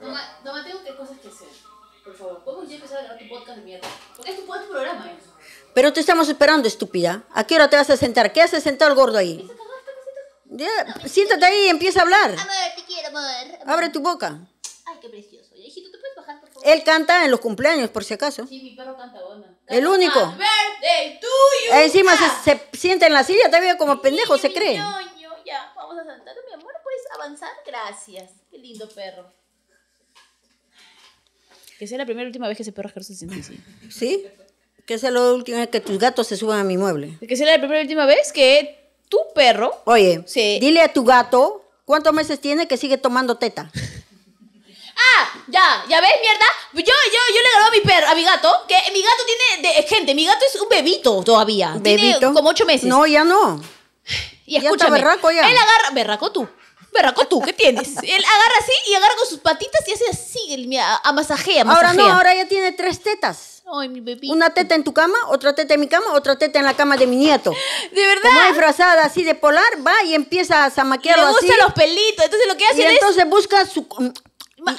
Mamá, mamá, tengo que cosas que hacer. Por favor, ¿podemos ya empezar a grabar tu podcast de mierda? Porque es tu, es tu programa, ¿eh? Pero te estamos esperando, estúpida. ¿A qué hora te vas a sentar? ¿Qué hace sentado el gordo ahí? Ya, siéntate ahí y empieza a hablar. Amor, te quiero, amor. Abre tu boca. Ay, qué precioso. Ya, hijito, ¿te puedes bajar, por favor? Él canta en los cumpleaños, por si acaso. Sí, mi perro canta onda. El único. Happy birthday to you. Encima se, se sienta en la silla, te veo como pendejo, se Mi cree. ñoño, Ya, vamos a sentar. Mi amor, ¿puedes avanzar? Gracias. Qué lindo perro. Que sea la primera y última vez que ese perro ejerce su así. ¿Sí? Que sea la última vez que tus gatos se suban a mi mueble. Que sea la primera y última vez que tu perro. Oye, Sí. dile a tu gato cuántos meses tiene que sigue tomando teta. ¡Ah! Ya, ¿ya ves, mierda? Yo, yo, yo le grabo a mi perro, a mi gato, que mi gato tiene. De, gente, mi gato es un bebito todavía. Tiene Bebito. como ocho meses. No, ya no. Y Ya está escúchame, berraco ya. Él agarra, berraco tú. Berraco tú, ¿qué tienes? él agarra así y agarra con sus patitas y hace así, el- mira, a masajea, Ahora masajea. no, ahora ya tiene tres tetas. Ay, mi bebito. Una teta en tu cama, otra teta en mi cama, otra teta en la cama de mi nieto. De verdad. Como disfrazada así de polar, va y empieza a le zamaquearlo así. gustan los pelitos. Entonces lo que Y hacen es. entonces busca su... ma-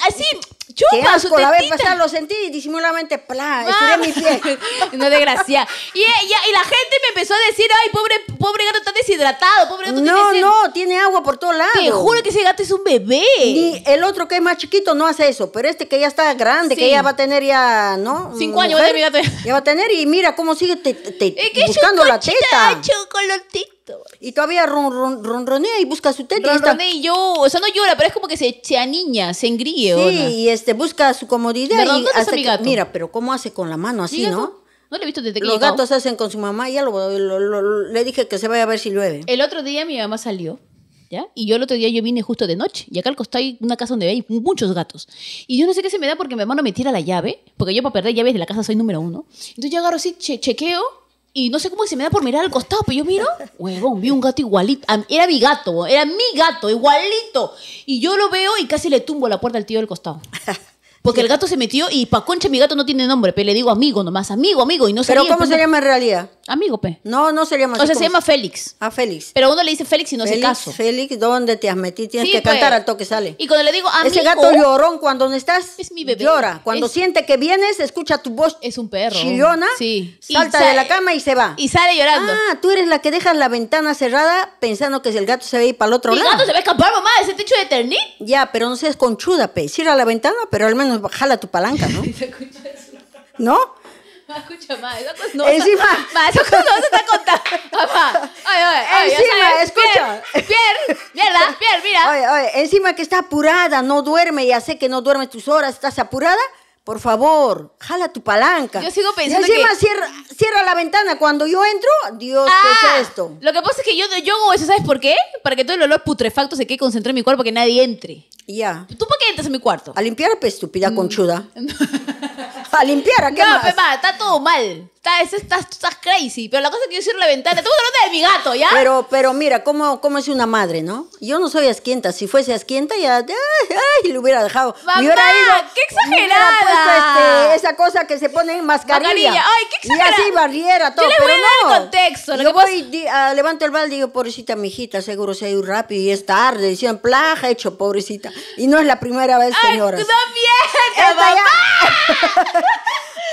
Qué chupa su asco, la vez pasada lo sentí y disimuladamente, plá, Ah. estiré mi pie. no desgracia. Y, y, y la gente me empezó a decir, ay, pobre, pobre gato está deshidratado, pobre gato No, tiene sed". no, tiene agua por todos lados. Te juro que ese gato es un bebé. Ni el otro que es más chiquito no hace eso, pero este que ya está grande, Sí. que ya va a tener ya, ¿no? Cinco años va a tener mi gato. Ya va a tener y mira cómo sigue te- te- buscando la teta. Y todavía ron, ron- ronronea y busca su teta. Ronronea y yo, o sea, no llora, pero es como que se, se aniña, se engríe. Sí, y este busca su comodidad. ¿Verdad? y ¿Dónde está hasta mi que- gato? mira, pero cómo hace con la mano ¿Mi así? ¿no? No lo he visto desde que Los llegó. gatos hacen con su mamá, ya lo, lo- lo- le dije que se vaya a ver si llueve. El otro día mi mamá salió, ¿ya? Y yo el otro día yo vine justo de noche. Y acá al costado hay una casa donde hay muchos gatos. Y yo no sé qué se me da porque mi mamá no me tira la llave, porque yo para perder llaves de la casa soy número uno. Entonces yo agarro así, che- chequeo, y no sé cómo se me da por mirar al costado, pero yo miro, huevón, vi un gato igualito. Era mi gato, era mi gato, igualito. Y yo lo veo y casi le tumbo la puerta al tío del costado. Porque el gato se metió y pa' concha mi gato no tiene nombre, pero le digo amigo nomás, amigo, amigo, y no Pero sabía, ¿cómo pe, se llama en realidad? Amigo, pe. No, no se llama O sea, se ¿cómo llama Félix. Ah, Félix. Pero uno le dice Félix y no Félix, caso. Félix, ¿dónde te has metido? Tienes Sí, que pues. cantar al toque sale. Y cuando le digo amigo, Ese gato llorón cuando no estás, Es mi bebé. llora. Cuando Es- siente que vienes, escucha tu voz es un perro. chillona, Sí. Salta sa- de la cama y se va. Y sale llorando. Ah, tú eres la que dejas la ventana cerrada pensando que el gato se va a ir para el otro Mi lado. gato se va a escapar, mamá, de ese techo de ternit. Ya, pero no seas conchuda, pe. Cierra la ventana, pero al menos jala tu palanca, ¿no? ¿No? Escucha, ma, esa cosa no. Encima- Ma, esa cosa no se está contando. Mamá. Ay. ya Encima, sabes, escucha. Pierre, Pierre, mierda, Pierre, mira. Oye, oye, encima que está apurada, no duerme, ya sé que no duermes tus horas, estás apurada. Por favor, jala tu palanca. Yo sigo pensando y encima que- cierra, cierra la ventana. Cuando yo entro, Dios, Ah, ¿qué es esto? Lo que pasa es que yo, yo hago eso, ¿sabes por qué? Para que todo el olor putrefacto se quede concentrado en mi cuerpo, que nadie entre. Ya. ¿Tú para qué entras en mi cuarto? A limpiar, pues, estúpida conchuda. A limpiar, ¿a qué no, más? Pepa, está todo mal. Estás, estás, estás crazy. Pero la cosa es que yo cierro la ventana. Estamos hablando de mi gato, ¿ya? Pero, pero mira, ¿cómo, ¿cómo es una madre, no? Yo no soy asquienta. Si fuese asquienta, ya ay, ay, le hubiera dejado. Mamá, me hubiera ido, qué me hubiera exagerada. este, esa cosa que se pone en mascarilla. Mascarilla, ay, qué Y así exagerada. barriera, todo. Yo les pero voy a dar no. el contexto, lo Yo que pasa- voy, di- ah, levanto el balde y digo, pobrecita, mi hijita, seguro se ha ido rápido y es tarde. Decían, plaja, hecho, pobrecita. Y no es la primera vez, ¡Ay, señoras. no ya-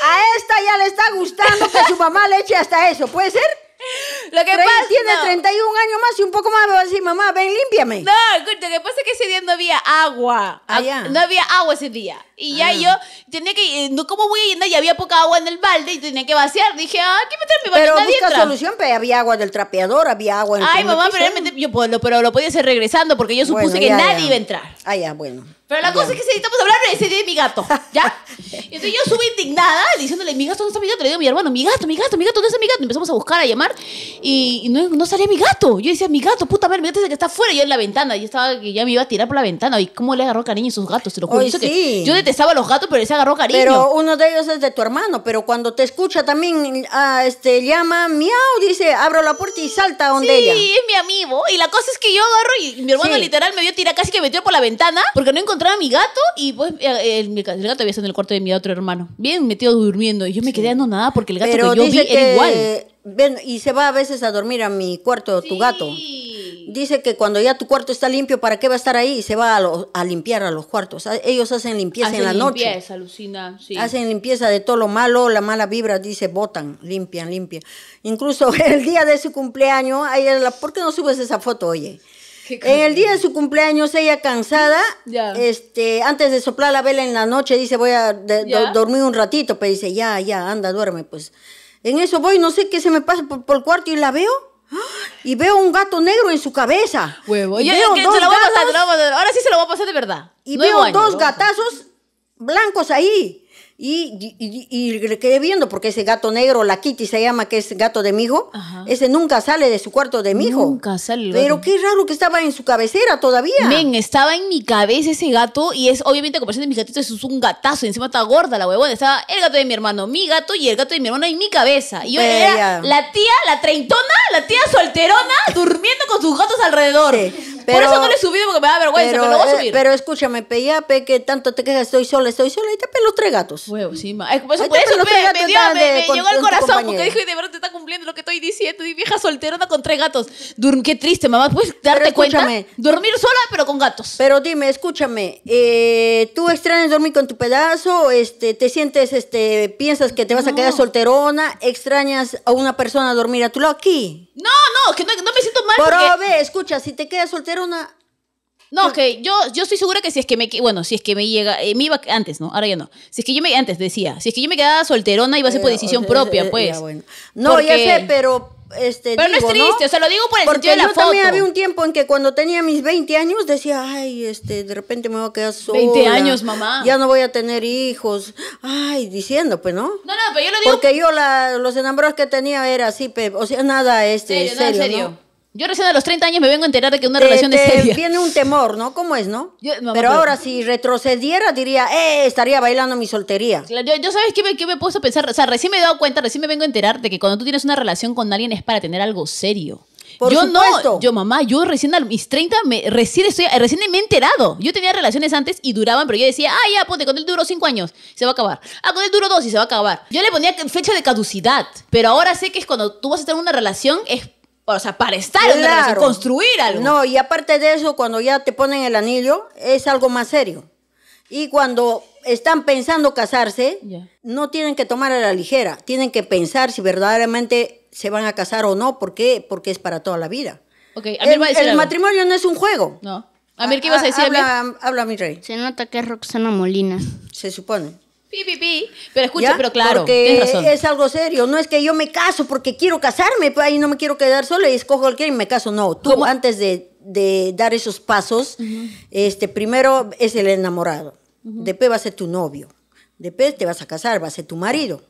a esta ya le está gustando que su mamá le eche hasta eso, ¿puede ser? Lo que Tre- pasa... tiene no. 31 años más y un poco más me va a decir, mamá, ven, límpiame. No, escucha, lo que pasa es que ese día no había agua. Ah, ya. No había agua ese día. Y ya Ah. yo tenía que... eh, no, ¿Cómo voy a llenar? Y había poca agua en el balde y tenía que vaciar. Dije, ah, ¿qué meterme balde? Pero Nadie busca entra. solución, pero había agua del trapeador, había agua en el Ay, mamá, pero, me- yo, puedo- pero lo podía hacer regresando porque yo supuse Bueno, que ya, nadie ya. iba a entrar. Ah, ya, bueno. Pero la Ya. cosa es que sí, estamos hablando de ese día de mi gato, ¿ya? Y Entonces yo subí indignada diciéndole, mi gato, ¿dónde está mi gato? Le digo a mi hermano, mi gato, mi gato, mi gato, ¿dónde está mi gato? Empezamos a buscar, a llamar y, y no, no salía mi gato. Yo decía, mi gato, puta madre, mi gato es el que está afuera. Yo en la ventana, yo estaba que ya me iba a tirar por la ventana. ¿Y cómo le agarró cariño a esos gatos? Te lo juro. Que sí. yo detestaba a los gatos, pero él se agarró cariño. Pero uno de ellos es de tu hermano, pero cuando te escucha también, ah, este, llama, miau, dice, abro la puerta y salta donde Sí, ella. es mi amigo. Y la cosa es que yo agarro y mi hermano Sí. literal me vio tirar casi que me metió por la ventana porque no encontraba a mi gato. Y pues eh, el, el gato había estado en el cuarto de mi otro hermano. Bien metido durmiendo. Y yo me quedé dando nada porque el gato Pero que yo vi era igual. Ven, y se va a veces a dormir a mi cuarto, tu gato. Dice que cuando ya tu cuarto está limpio, ¿para qué va a estar ahí? Se va a, lo- a limpiar a los cuartos. Ellos hacen limpieza Hacen en la noche. limpieza, alucina, sí. Hacen limpieza de todo lo malo, la mala vibra, dice, botan, limpian, limpian. Incluso el día de su cumpleaños, ella la- ¿por qué no subes esa foto, oye? En el día de su cumpleaños, ella cansada, este, antes de soplar la vela en la noche, dice, voy a de- Ya. do- dormir un ratito, pero dice, ya, ya, anda, duerme, pues. En eso voy, no sé qué se me pasa por, por el cuarto y la veo, y veo un gato negro en su cabeza. Huevo. Y veo que se dos lo voy a pasar, gatos- te lo voy a pasar. Ahora sí se lo voy a pasar de verdad. y No veo dos gatazos blancos ahí. Y, y, y- le quedé viendo porque ese gato negro, la Kitty se llama, que es gato de mi hijo, Ajá. ese nunca sale de su cuarto de mi hijo. Nunca sale. Pero qué raro que estaba en su cabecera todavía. Men, estaba en mi cabeza ese gato y es obviamente comparación de mis gatitos es un gatazo y encima está gorda la huevona. Estaba el gato de mi hermano, mi gato y el gato de mi hermano en mi cabeza. Y yo Bella. era la tía, la treintona, la tía solterona durmiendo con sus gatos alrededor. Sí, Por pero- eso no le he subido porque me da vergüenza, pero, lo voy a eh, subir. pero escúchame, pe, ya, pe, que tanto te quejas, estoy sola, estoy sola, y te pe los tres gatos. Huevo, sí, ma. Por eso, Ahí por te eso los me, dio- me- de- me con- llegó al corazón porque y de verdad te está cumpliendo lo que estoy diciendo. Y vieja solterona con tres gatos. Dur- qué triste, mamá. ¿Puedes darte cuenta? Dormir sola, pero con gatos. Pero dime, escúchame, eh, ¿tú extrañas dormir con tu pedazo? Este, ¿Te sientes, este, piensas que te vas a quedar solterona? ¿Extrañas a una persona a dormir a tu lado? Aquí. No, no, que no, no me siento mal Pero porque... ve, escucha, si te quedas solterona, No, que yo, yo estoy segura que si es que me, bueno, si es que me llega, eh, me iba antes, ¿no? Ahora ya no. Si es que yo me, antes decía, si es que yo me quedaba solterona iba a ser por Eh, decisión sea, propia, eh, pues. ya, bueno. No, Porque- ya sé, pero este Pero no es triste, o sea, lo digo por el Porque sentido de la yo también había un tiempo en que cuando tenía mis 20 años decía, ay, este, de repente me voy a quedar sola. 20 años, mamá. Ya no voy a tener hijos. Ay, diciendo, pues, ¿no? No, no, pero yo lo digo Porque yo la, los enamorados que tenía era así, pe, o sea, nada este, serio, serio, serio. ¿no? Yo recién a los 30 años me vengo a enterar de que una Te- relación te es seria. Viene un temor, ¿no? ¿Cómo es, no? Yo- mamá, pero pero- ahora si retrocediera diría, eh, estaría bailando mi soltería. Claro, Yo, yo sabes qué me, qué me he puesto a pensar, o sea, recién me he dado cuenta, recién me vengo a enterar de que cuando tú tienes una relación con alguien es para tener algo serio. Por yo supuesto. no, yo mamá, yo recién a mis 30 me, recién estoy, recién me he enterado. Yo tenía relaciones antes y duraban, pero yo decía, ah, ya, ponte, con él duró 5 años, se va a acabar. Ah, con él duró 2 y se va a acabar. Yo le ponía fecha de caducidad, pero ahora sé que es cuando tú vas a estar en una relación, es, o sea, para estar en una relación, Claro. construir algo. No, y aparte de eso, cuando ya te ponen el anillo, es algo más serio. Y cuando están pensando casarse, no tienen que tomar a la ligera, tienen que pensar si verdaderamente se van a casar o no, ¿por qué? Porque es para toda la vida. Ok, a mí El, va a decir el algo. matrimonio no es un juego. No. A ver, ¿qué ibas a decir? Amir? Habla, habla, mi rey, Se nota que es Roxana Molina. se supone. Pi, pi, pi. Pero escucha, ¿Ya? pero claro, Porque razón. es algo serio. No es que yo me caso porque quiero casarme, pues ahí no me quiero quedar sola y escojo cualquiera y me caso. No, tú ¿Cómo? antes de, de dar esos pasos, este, primero es el enamorado. Después va a ser tu novio. Después te vas a casar, va a ser tu marido.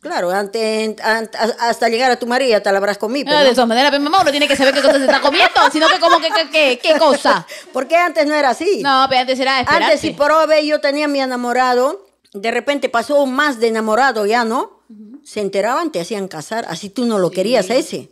Claro, ante- ante- hasta llegar a tu marido te la habrás comido. Ah, ¿no? de todas maneras, pero mamá, uno tiene que saber qué cosa se está comiendo, sino que como que, que- qué cosa. Porque antes no era así. No, pero antes era esperarte. Antes, si por yo tenía mi enamorado, de repente pasó más de enamorado, ya no. Se enteraban, te hacían casar, así tú no lo querías ese.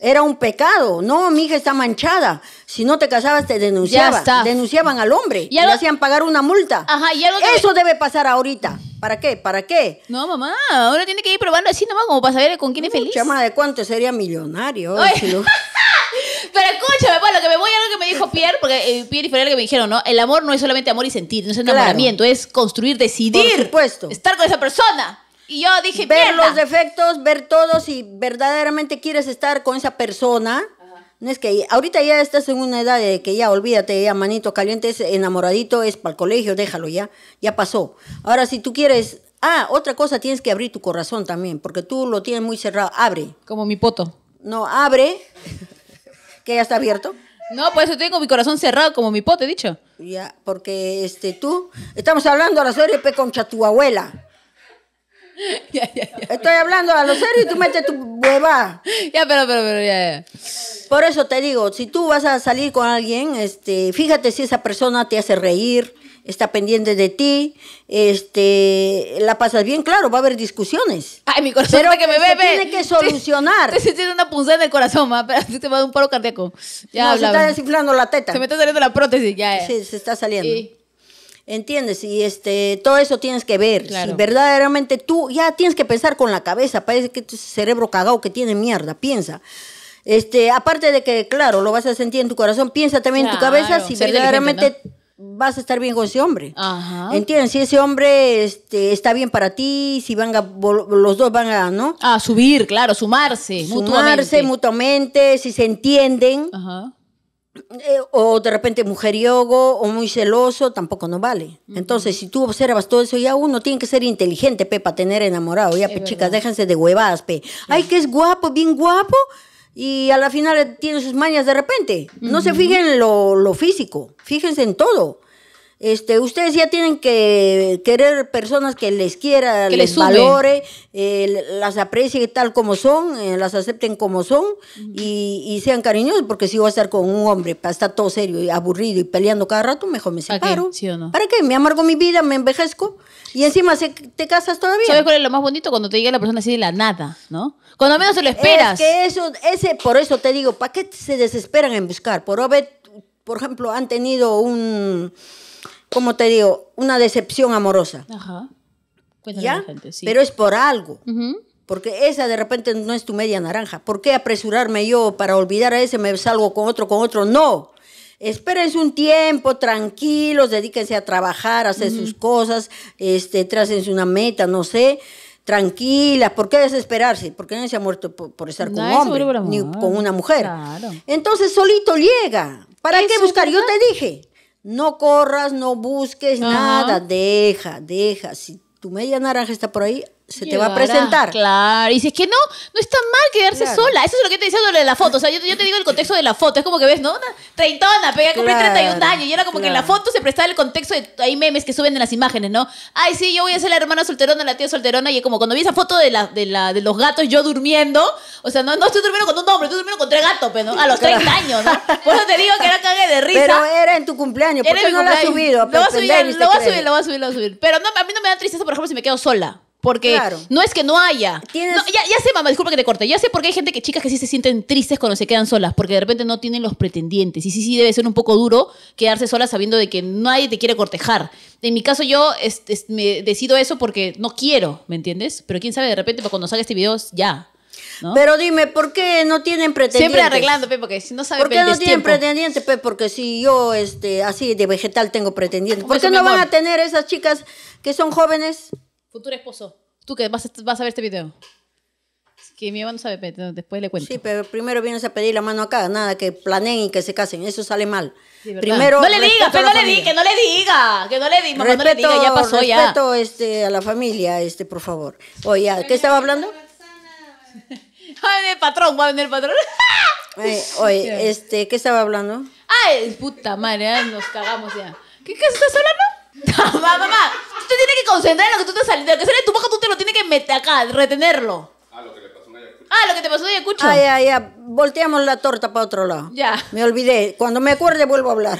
Era un pecado. No, mi hija está manchada. Si no te casabas, te denunciaban. Denunciaban al hombre. Y Y algo- le hacían pagar una multa. Ajá, y algo que- Eso debe pasar ahorita. ¿Para qué? ¿Para qué? No, mamá, uno tiene que ir probando así nomás como para saber con quién es feliz. Chama, ¿de cuánto sería millonario? Si lo- Pero escúchame, pues, lo que me voy a algo que me dijo Pierre, porque eh, Pierre y Ferrer lo que me dijeron, ¿no? El amor no es solamente amor y sentir, no es Claro. enamoramiento, es construir, decidir. Por supuesto. Estar con esa persona. Y yo dije, ver mierda. los defectos, ver todo, si verdaderamente quieres estar con esa persona. No es que ahorita ya estás en una edad de que ya olvídate, ya manito caliente, es enamoradito, es para el colegio, déjalo ya, ya pasó. Ahora si tú quieres, ah, otra cosa, tienes que abrir tu corazón también, porque tú lo tienes muy cerrado, abre. Como mi poto. No, abre, que ya está abierto. No, por eso tengo mi corazón cerrado como mi poto, he dicho. Ya, porque este tú, estamos hablando a la serie pe concha tu abuela. ya, ya, ya. Estoy hablando a lo serio y tú metes tu hueva. Ya, pero, pero, pero, ya, ya. Por eso te digo, si tú vas a salir con alguien, este, fíjate si esa persona te hace reír, está pendiente de ti, este, la pasas bien, claro, va a haber discusiones. Ay, mi corazón Pero que me bebe. tiene que solucionar. Estoy sintiendo una punzada en el corazón, ma. Pero te va a dar un paro cardíaco. Ya no, se está desinflando la teta. Se me está saliendo la prótesis, ya. ya. Sí, se está saliendo. Sí. ¿Entiendes? Y este, todo eso tienes que ver. Claro. Si verdaderamente tú ya tienes que pensar con la cabeza, parece que tu cerebro cagado que tiene mierda, piensa. Este, aparte de que, claro, lo vas a sentir en tu corazón, piensa también en tu cabeza si verdaderamente vas a estar bien con ese hombre. Ajá. ¿Entiendes? Si ese hombre este, está bien para ti, si van a, los dos van a, ¿no? Ah, subir, claro, sumarse, Sumarse mutuamente. mutuamente, si se entienden, Ajá. eh, o de repente mujeriego o muy celoso, tampoco no vale. Entonces, si tú observas todo eso, ya uno tiene que ser inteligente, pe, para tener enamorado. Ya, pe, chicas, déjense de huevadas, pe. Ay, que es guapo, bien guapo, y a la final tiene sus mañas de repente. No se fijen en lo, lo físico, fíjense en todo. Este, ustedes ya tienen que querer personas que les quiera, Que les valore, eh, las aprecie tal como son, eh, las acepten como son y, y sean cariñosos, porque si voy a estar con un hombre para estar todo serio y aburrido y peleando cada rato, mejor me ¿Para qué? separo. ¿Sí o no? ¿Para qué? Me amargo mi vida, me envejezco y encima se- te casas todavía. ¿Sabes cuál es lo más bonito? Cuando te llega la persona así de la nada, ¿no? Cuando menos se lo esperas. Es que eso, ese, por eso te digo, ¿para qué se desesperan en buscar? Por haber, por ejemplo, han tenido un, ¿cómo te digo? Una decepción amorosa. Ajá. ¿Ya? a la gente, sí. Pero es por algo. Porque esa de repente no es tu media naranja. ¿Por qué apresurarme yo para olvidar a ese, me salgo con otro, con otro? No. Espérense un tiempo, tranquilos, dedíquense a trabajar, a hacer sus cosas, este, trácense una meta, no sé, tranquilas. ¿Por qué desesperarse? Porque nadie se ha muerto por, por estar con un hombre, ni con una mujer. Claro. Entonces solito llega. ¿Para qué Eso buscar? Yo te dije, no corras, no busques Ajá. nada, deja, deja. Si tu media naranja está por ahí, se te va a presentar. Claro, y si es que no, no está mal quedarse Claro. sola. Eso es lo que te decía de la foto. O sea, yo, yo te digo el contexto de la foto. Es como que ves, ¿no? Una treintona, pero ya cumplí Claro, 31 años. Y era como que en la claro. foto se prestaba el contexto de. Hay memes que suben en las imágenes, ¿no? Ay, sí, yo voy a ser la hermana solterona, la tía solterona. Y como cuando vi esa foto de, la, de, la, de los gatos yo durmiendo. O sea, no, no estoy durmiendo con un hombre, estoy durmiendo con tres gatos, pero ¿no? A los 30 años, ¿no? Por eso te digo que era cague de risa. Pero era en tu cumpleaños, ¿por Era qué mi no lo has cumpleaños. subido? Lo voy a subir, lo voy a subir, lo voy a subir, lo voy a subir. Pero no, a mí no me da tristeza, por ejemplo, si me quedo sola. Porque Claro. no es que no haya. Tienes- No, ya, ya sé, mamá, disculpa que te corte. Ya sé por qué hay gente que, chicas que sí se sienten tristes cuando se quedan solas, porque de repente no tienen los pretendientes. Y sí, sí, debe ser un poco duro quedarse sola sabiendo de que nadie te quiere cortejar. En mi caso, yo es- es- me decido eso porque no quiero, ¿me entiendes? Pero quién sabe, de repente, pues, cuando salga este video, ya. ¿no? Pero dime, ¿por qué no tienen pretendientes? Siempre arreglando, pe, porque si no sabe ¿Por qué no tienen pretendientes, pe? Porque si yo, este, así de vegetal tengo pretendientes. ¿Por qué no van a tener esas chicas que son jóvenes? Futuro esposo. Tú que vas, a- vas a ver este video. Es que mi mamá no sabe, pe, después le cuento. Sí, pero primero vienes a pedir la mano acá, nada, que planeen y que se casen, eso sale mal. Sí, primero, no le diga, respeto a pero no le diga, que no le diga, que no le diga, mamá, no le respeto, diga, ya pasó ya. respeto, este, a la familia, este, por favor. Oye, ¿qué estaba hablando? Va a venir el patrón, va a venir el patrón. Eh, oye, este, ¿qué estaba hablando? Ay, puta madre, ya nos cagamos ya. ¿Qué, qué estás hablando? mamá, mamá, tú te tienes que concentrar en lo que tú te saliendo, lo que sale de tu boca tú te lo tienes que meter acá, retenerlo. Ah, lo que te pasó de Ayacucho. Ah, ya, ya, volteamos la torta para otro lado. Ya. Me olvidé, cuando me acuerde vuelvo a hablar.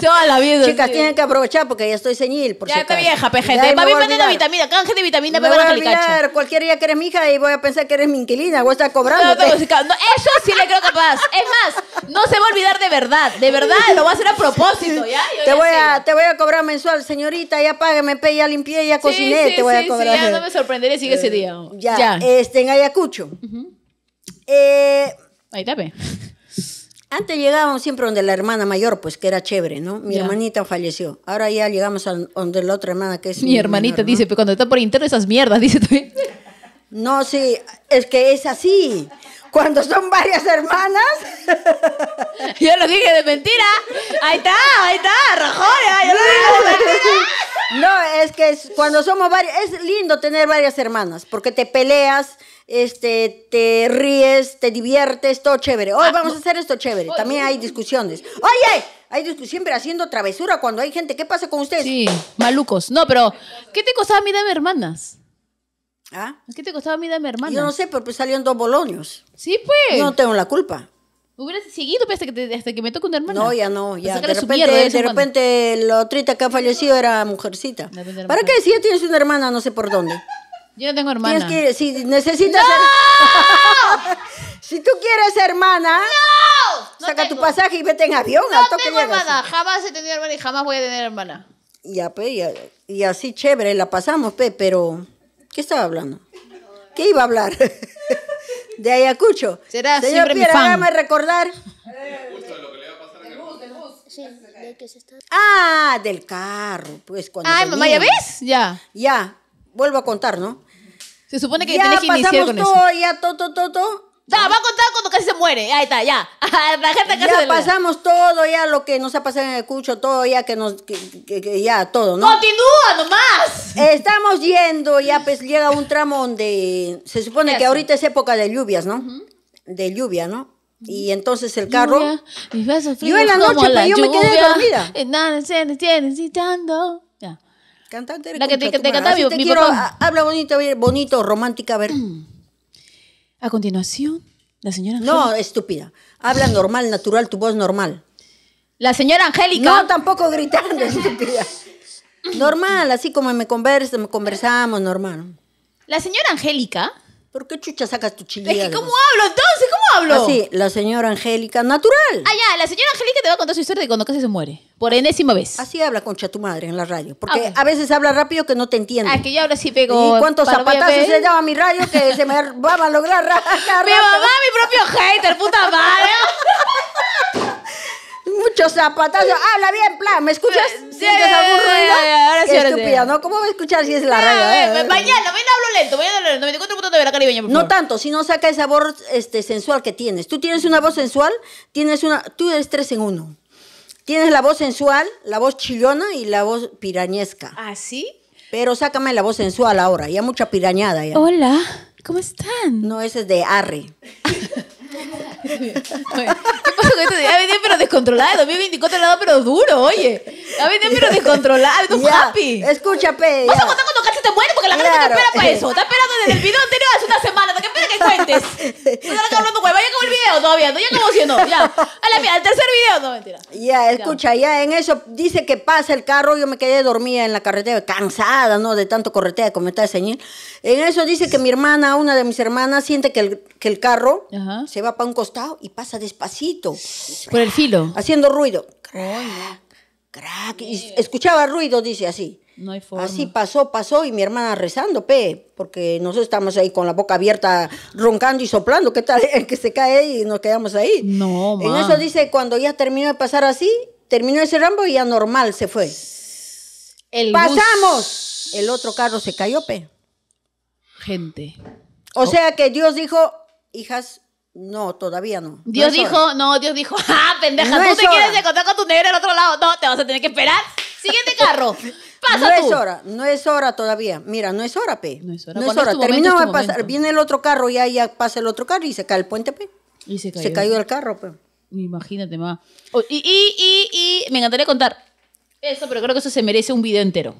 Se va a la vida. Chicas, sí. tienen que aprovechar porque ya estoy señil, por Ya si está vieja, pe, Ya, gente. y me Para mí voy a vendiendo olvidar. vitamina, canje de vitamina, Me me voy a olvidar cualquier día que eres mi hija y voy a pensar que eres mi inquilina, voy a estar cobrando. no. No, eso sí le creo capaz. Es más, no se va a olvidar de verdad. De verdad, lo va a hacer a propósito, ¿ya? Yo Te ya voy, sé, a, ya. te voy a cobrar mensual, señorita, ya págame, ya limpié, ya Sí, cociné, sí, te voy sí, a cobrar. Sí, ya no me sorprenderé si ese día. Ya, este, en Ayacucho. Eh, Ahí pe. antes llegábamos siempre donde la hermana mayor, pues que era chévere, ¿no? Mi Ya. hermanita falleció. Ahora ya llegamos a donde la otra hermana que es Mi hermanita menor, ¿no? dice, pero cuando está por interno esas mierdas, dice también. No, sí, es que es así. Cuando son varias hermanas, Yo lo dije de mentira. Ahí está, ahí está, rajones. Yo lo dije de mentira. no, es que es- cuando somos varias, es lindo tener varias hermanas, porque te peleas, este, te ríes, te diviertes, todo chévere. Hoy vamos a hacer esto chévere. También hay discusiones. Oye, hay discusión siempre haciendo travesura cuando hay gente. ¿Qué pasa con ustedes? Sí, malucos. No, pero, ¿qué te costaba a mí darme hermanas? ¿Ah? ¿Qué te costaba a mí darme hermanas? Yo no sé, pero pues salieron dos boloños. Sí, pues. Yo no tengo la culpa. Hubieras seguido pues, hasta que, te- hasta que me toque una hermana. No, ya no, Para ya. De repente, de de repente la otrita que ha fallecido era mujercita. ¿Para qué? Si ya tienes una hermana, no sé por dónde. Yo no tengo hermana. Tienes que, si necesitas ser- si tú quieres hermana, No saca tu pasaje y vete en avión. No al toque tengo llegas. hermana. Jamás he tenido hermana y jamás voy a tener hermana. Ya, pe, y, y así chévere la pasamos, pe, pero ¿qué estaba hablando? ¿Qué iba a hablar? de Ayacucho. Será Señor siempre mi Piera, fan. hágame recordar. Sí, de que se está... Ah, del carro, pues cuando Ay, mamá, ¿ya ves? Ya. Ya, vuelvo a contar, ¿no? Se supone que ya tienes que iniciar pasamos con eso. todo, ya todo, todo, todo, todo. Ya, va a contar cuando casi se muere. Ahí está, ya. La gente casi Ya se pasamos todo, ya lo que nos ha pasado en Ayacucho, todo, ya que nos, que- que- que ya todo, ¿no? Continúa nomás. Estamos yendo, ya pues llega un tramo donde se supone que Eso. ahorita es época de lluvias, ¿no? De lluvia, ¿no? Y entonces el carro, Lluvia, mis besos Yo en la noche, como la yo me quedé lluvia, dormida. Nada necesitando. Cantante eres La que te- te cantaba mi- mi quiero, papá. ha- habla bonito, bonito, romántica, a ver. A continuación, la señora No, Angélica. estúpida. Habla normal, natural, tu voz normal. La señora Angélica. No, tampoco gritando, estúpida. Normal, así como me conversa, me conversamos, normal. La señora Angélica. ¿Por qué chucha sacas tu Es chililla? que, ¿cómo hablo entonces? ¿Cómo hablo? Así, la señora Angélica, natural. Ah, ya, la señora Angélica te va a contar su historia de cuando casi se muere. Por enésima vez. Así habla concha tu madre en la radio. Porque a veces habla rápido que no te entiende. Ah, que yo ahora sí pego. ¿Y cuántos zapatazos se daba a mi radio que se me va a lograr ra- ra- Mi mamá, mi propio hater, puta madre. Muchos zapatazos. Habla bien, plan. ¿Me escuchas? ¿Sientes algún ruido? ya, ya, ahora sí, Qué ahora sí. estúpida, ¿no? ¿Cómo va a escuchar si es la Eh, radio? eh, Eh, Mañana, mañana hablo lento, mañana hablo lento. 94 de la Caribeña, por No favor. tanto, sino saca esa voz este, sensual que tienes. Tú tienes una voz sensual, tienes una, tú eres tres en uno. Tienes la voz sensual, la voz chillona y la voz pirañesca. ¿Ah, sí? Pero sácame la voz sensual ahora, ya mucha pirañada ya. Hola, ¿cómo están? No, ese es de arre. ¿Qué pasa con esto? Ya venía pero descontrolada. 2024 le ha dado pero duro, oye. Ya venía pero descontrolada. ¿Tú Ya, happy? Escucha, pe. ¿Vas a contar casi te mueres? Porque la gente Claro. te espera para eso. Está esperando desde el video anterior hace una semana. ¿Te espera que cuentes? No estás hablando, güey. Vaya acabó el video todavía. No, ya acabó, ¿sí o no? Ya. A la mía, el tercer video. No, mentira. Ya, escucha, ya en eso dice que pasa el carro, yo me quedé dormida en la carretera, cansada, ¿no? De tanto corretea, como está señor. En eso dice que mi hermana, una de mis hermanas, siente que el, que el carro Ajá. se va para un costado y pasa despacito, Por el filo. haciendo ruido. Crack, crack, y escuchaba ruido, dice así. No hay forma. Así pasó, pasó, y mi hermana rezando, pe, porque nosotros estamos ahí con la boca abierta, roncando y soplando, ¿qué tal? que se cae y nos quedamos ahí. No, En ma. eso dice, cuando ya terminó de pasar así, terminó ese rambo y ya normal se fue. El bus. ¡Pasamos! El otro carro se cayó, pe. Gente. O sea que Dios dijo, hijas, no, todavía no. No Dios hora". dijo, no, Dios dijo, ¡ah, pendeja! No tú te quieres hora. encontrar con tu negra al otro lado. No, te vas a tener que esperar. Siguiente carro. Pasa no tú. es hora, no es hora todavía. Mira, no es hora, pe. No es hora. Cuando es momento, es de pasar. momento. Viene el otro carro, ya, ya pasa el otro carro y se cae el puente, pe. Y se cayó. Se cayó el carro, pe. Imagínate, ma. O- y, y, y, y me encantaría contar eso, pero creo que eso se merece un video entero.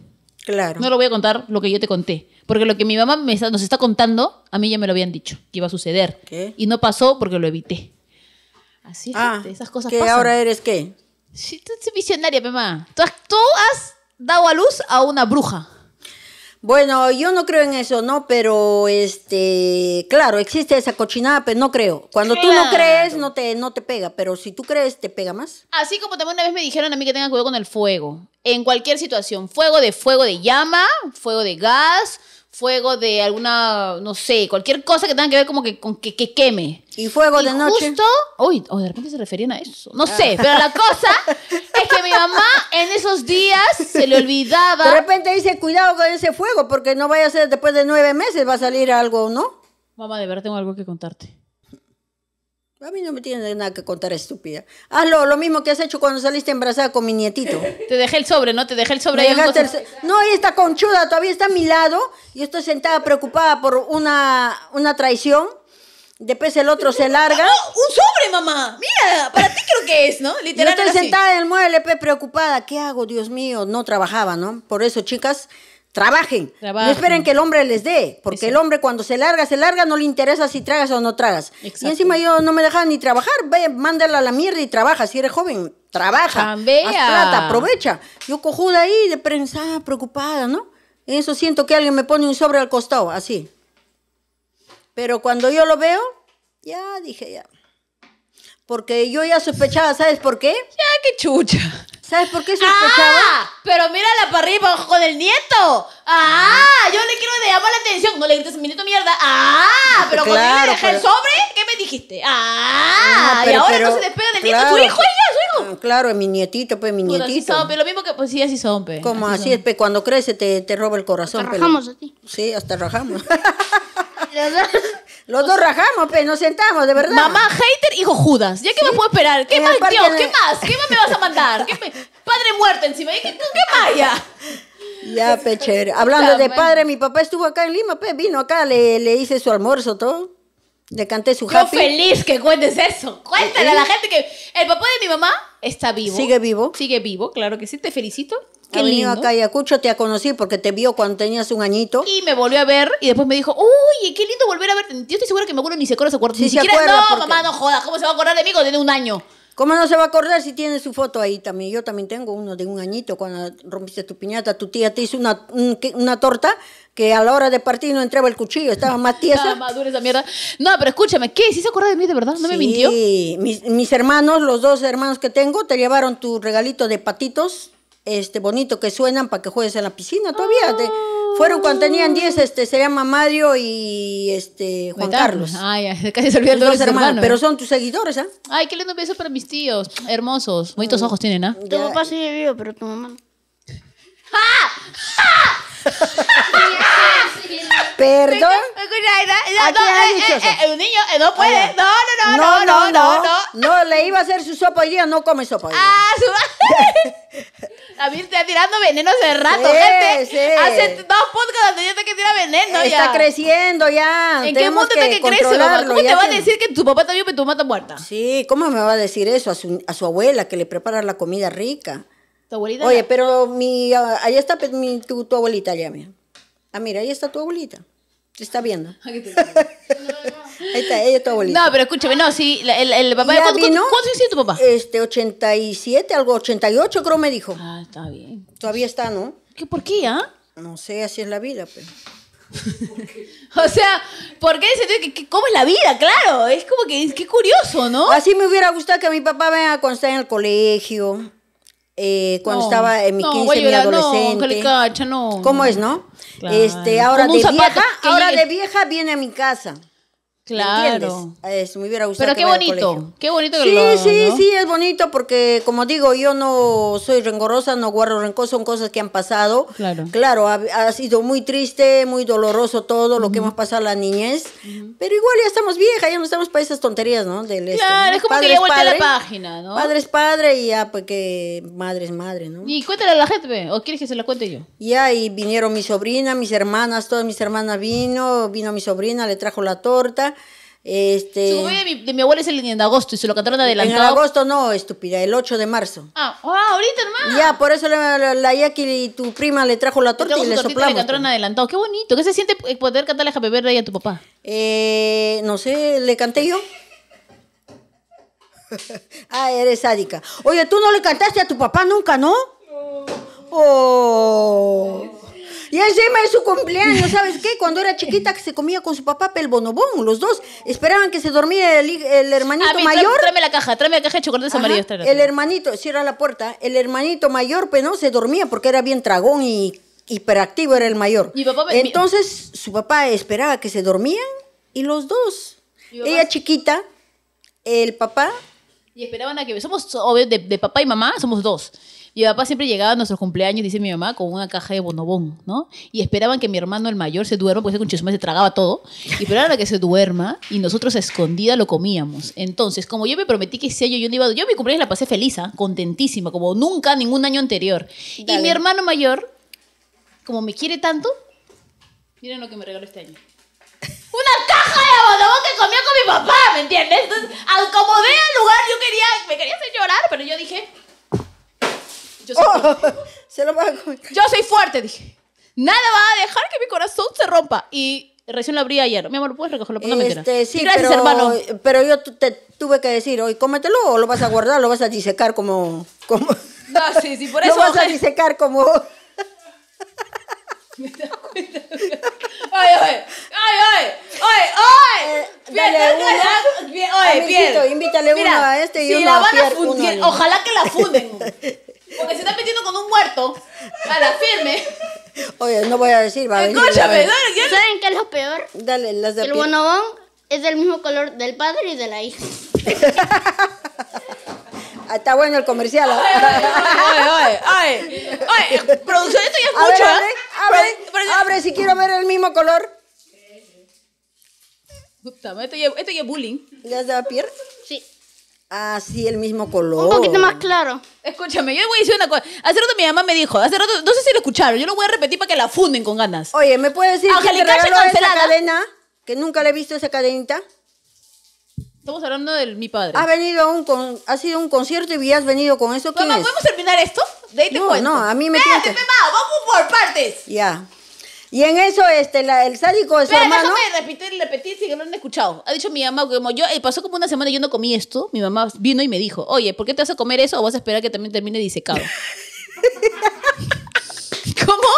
Claro. No lo voy a contar lo que yo te conté. Porque lo que mi mamá me está- nos está contando, a mí ya me lo habían dicho, que iba a suceder. ¿Qué? Y no pasó porque lo evité. Así es, ah, gente, esas cosas que pasan. ahora eres qué? Sí, tú eres visionaria, mamá. Tú, has- tú has dado a luz a una bruja. Bueno, yo no creo en eso, ¿no? Pero, este, claro, existe esa cochinada, pero no creo. Cuando tú no crees, no te, no te pega, pero si tú crees, te pega más. Así como también una vez me dijeron a mí que tenga cuidado con el fuego. En cualquier situación. Fuego de fuego de llama, fuego de gas, fuego de alguna, no sé, cualquier cosa que tenga que ver como que con que, que queme. Y fuego Y de noche. justo, uy, o de repente se referían a eso. No sé, pero la cosa es que mi mamá en esos días se le olvidaba. De repente dice, cuidado con ese fuego, porque no vaya a ser después de nueve meses, va a salir algo, ¿no? Mamá, de verdad tengo algo que contarte. A mí no me tiene nada que contar, estúpida. Hazlo, lo mismo que has hecho cuando saliste embarazada con mi nietito. Te dejé el sobre, ¿no? Te dejé el sobre ahí. el No, ella está conchuda, todavía está a mi lado. Yo estoy sentada preocupada por una, una traición. Después el otro se larga. ¡Oh, un sobre, mamá! Mira, para ti creo que es, ¿no? Yo Literal. estoy así. sentada en el mueble, preocupada. ¿Qué hago, Dios mío? No trabajaba, ¿no? Por eso, chicas, trabajen. Trabajen. No esperen que el hombre les dé. Porque el hombre cuando se larga, se larga, no le interesa si tragas o no tragas. Exacto. Y encima yo no me dejaba ni trabajar. Ve, mándala a la mierda y trabaja. Si eres joven, trabaja. Haz plata, aprovecha. Yo cojuda ahí, de prensa, preocupada, ¿no? En eso siento que alguien me pone un sobre al costado, así. Pero cuando yo lo veo, ya dije ya. Porque yo ya sospechaba, ¿sabes por qué? Ya, qué chucha. ¿Sabes por qué sospechaba? ¡Ah! Pero mírala para arriba con el nieto. ¡Ah! Yo le quiero llamar la atención. No le grites a mi nieto mierda. ¡Ah! Pero cuando yo le dejé el pero- sobre, ¿qué me dijiste? ¡Ah! Ah, y pero- ahora pero- no se despega del nieto. Su hijo, ella, su hijo. Ah, Claro, es mi nietito, pues mi Puta, así nietito. son, pero lo mismo que, pues sí, así son, pe. Como así, son. es, pe, cuando crece te, te roba el corazón. Te pe, rajamos a ti. Sí, hasta rajamos. Los dos rajamos, pe, nos sentamos, de verdad. Mamá hater, hijo Judas. ¿Ya qué más puedo esperar? ¿Qué En más, Dios? de- ¿Qué más? ¿Qué más me vas a mandar? ¿Qué me- Padre muerto encima. ¿Y ¿Qué, qué más ya? Ya, pe, chévere. Hablando de padre, mi papá estuvo acá en Lima, pe, vino acá, le, le hice su almuerzo, todo. Le canté su Yo happy. feliz que cuentes eso. Cuéntale a la gente que el papá de mi mamá está vivo. Sigue vivo. Sigue vivo, claro que sí. Te felicito. Qué ha venido lindo. acá a Ayacucho, te conocí porque te vio cuando tenías un añito. Y me volvió a ver y después me dijo, uy, qué lindo volver a verte. Yo estoy segura que mi abuelo ni se acuerda, se acuerda. Sí ni se siquiera, acuerda no, porque- mamá, no jodas. ¿Cómo se va a acordar de mí cuando tiene un año? ¿Cómo no se va a acordar si tiene su foto ahí también? Yo también tengo uno de un añito cuando rompiste tu piñata. Tu tía te hizo una, un- una torta que a la hora de partir no entraba el cuchillo, estaba más tiesa. más dura esa mierda. No, pero escúchame, ¿qué? ¿Sí se acuerda de mí de verdad? ¿No me mintió? Sí, mis, mis hermanos, los dos hermanos que tengo, te llevaron tu regalito de patitos, este bonito que suenan para que juegues en la piscina todavía. Te- fueron cuando tenían 10, este, se llama Mario y este Juan. Carlos. Ay, ay, casi se olvidó Los de dos los hermanos, hermanos. pero son tus seguidores, ¿ah? Ay, qué lindo beso para mis tíos. Hermosos. Bonitos ojos tienen, ¿ah? Tu papá sigue vivo, pero tu mamá. Perdón. Escucha, ay, ya, ¿A no, quién ha eh, dicho eh, eso? eh, un niño eh, no puede. Ah, No, no, no, no, no, no, no. No, le iba a hacer su sopa hoy día, no come sopa hoy día. Ah, su... A mí está tirando veneno hace rato, Sí, gente. sí. Hace dos podcasts donde yo te que tira veneno Está ya. creciendo ya. ¿En qué Tenemos mundo está que crece, mamá? ¿Cómo te ya va a decir que tu papá está vivo y tu mamá está muerta? Sí, ¿cómo me va a decir eso a su, a su abuela que le prepara la comida rica? Tu abuelita. Oye, pero mi, ah, ahí está pues, mi, tu, tu abuelita ya, mira. Ah, mira, ahí está tu abuelita. Te está viendo. Ahí está, ella es tu abuelita. No, pero escúchame, no, sí, el, el papá ¿cuánto, vino, cuánto, cuántos años tiene tu papá? Este, 87, algo 88 creo me dijo. Ah, está bien. Todavía está, ¿no? ¿Qué, ¿Por qué, ah? No sé, así es la vida, pues. O sea, ¿por qué dice que, cómo es la vida? Claro, es como que, es que curioso, ¿no? Así me hubiera gustado que mi papá venga cuando estaba en el colegio, eh, cuando No, estaba en mi no, 15, voy a mi no, adolescente. cacha, no. ¿Cómo es, no? Claro. Este, ahora de vieja, ahora llegue- de vieja viene a mi casa. Claro. Eso, me hubiera gustado Pero qué bonito, qué bonito que Sí, lo sí, ¿no? sí, es bonito porque, como digo, yo no soy rencorosa, no guardo rencor, son cosas que han pasado. Claro. Claro, ha, ha sido muy triste, muy doloroso todo lo que hemos pasado en la niñez, pero igual ya estamos viejas, ya no estamos para esas tonterías, ¿no? Del Claro, ¿no? es como Padre que ya vuelta la página, ¿no? Padre es padre y ya, pues que madre es madre, ¿no? Y cuéntale a la gente, ¿o quieres que se la cuente yo? Ya, y vinieron mi sobrina, mis hermanas, todas mis hermanas vino, vino mi sobrina, le trajo la torta. Este, Su bebé de mi, de mi abuela es el en agosto y se lo cantaron en adelantado. agosto no, estúpida, el 8 de marzo. Ah, ah, ahorita nomás. Ya, por eso la, la, la Jackie y tu prima le trajo la torta y le y le soplamos. cantaron pues. adelantado. Qué bonito. ¿Qué se siente eh, poder cantarle Happy Birthday a tu papá? Eh, no sé, le canté yo. ah, eres sádica. Oye, tú no le cantaste a tu papá nunca, ¿no? Oh. Y encima es su cumpleaños, ¿sabes qué? Cuando era chiquita que se comía con su papá pel bonobón, los dos esperaban que se dormía el, el hermanito A mí, tráeme- mayor. Tráeme la caja, tráeme la caja de chocolates Ajá, amarillos. el hermanito, cierra la puerta, el hermanito mayor, pues no, se dormía porque era bien tragón y hiperactivo era el mayor. Mi papá me- Entonces su papá esperaba que se dormían y los dos. Ella chiquita, el papá, Y esperaban a que... Somos, obvio, de, de papá y mamá, somos dos. Mi papá siempre llegaba a nuestros cumpleaños, dice mi mamá, con una caja de bonobón, ¿no? Y esperaban que mi hermano el mayor se duerma, porque ese con se tragaba todo. Y esperaban a que se duerma y nosotros a escondida lo comíamos. Entonces, como yo me prometí que ese año yo no iba... Yo mi cumpleaños la pasé feliz, ¿ah? contentísima, como nunca ningún año anterior. Y Dale. mi hermano mayor, como me quiere tanto, miren lo que me regaló este año. Una caja de bonobón que comía con mi papá, ¿me entiendes? Entonces, acomodé al lugar, yo quería, me quería hacer llorar, pero yo dije, yo soy, fuerte. se lo va a comer. Yo soy fuerte, dije. Nada va a dejar que mi corazón se rompa. Y recién lo abrí ayer. Mi amor, ¿puedes recogerlo? No, mentira. Este, sí, Gracias, pero, hermano. pero yo te tuve que decir, hoy cómetelo o lo vas a guardar, lo vas a disecar como... como No, sí, sí, por lo eso. vas a disecar como... Ay, ay, ay, ay, ay, ay. Eh, Bien, bien, bien, invítale uno a este y si uno la a van a fundir, uno a mí. ojalá que la funden. Porque se está metiendo con un muerto. A la firme. Oye, no voy a decir, va a venir. Escúchame, a no, ver. yo no- ¿Saben qué es lo peor? Dale, las de El pie. bonobón es del mismo color del padre y de la hija. Ah, Está bueno el comercial. ¿ah? Ay, ay, ay, ay, ay, producción, esto ya es A ver, mucho, abre, abre, Pero- pero- abre si quiero ver el mismo color. Puta, esto ya, esto ya es bullying. ¿Las de la piel? Sí. Ah, el mismo color. Un poquito más claro. Escúchame, yo voy a decir una cosa. Hace rato mi mamá me dijo, hace rato, no sé si lo escucharon, yo lo voy a repetir para que la funden con ganas. Oye, ¿me puedes decir te Angelicache regaló esa cadena? Que nunca le he visto esa cadenita. Estamos hablando de mi padre. Has venido a un, con, ha sido un concierto y has venido con eso. ¿Quién Mamá, es? ¿podemos terminar esto? De ahí te No, cuento. no, a mí me Espérate, tiene que- mamá, vamos por partes. Ya. Y en eso, este, la- el sádico de su Espera, hermano. déjame repetir, repetir si no lo han escuchado. Ha dicho mi mamá que como yo, eh, pasó como una semana y yo no comí esto, mi mamá vino y me dijo, oye, ¿por qué te vas a comer eso o vas a esperar que también termine disecado? ¿Cómo?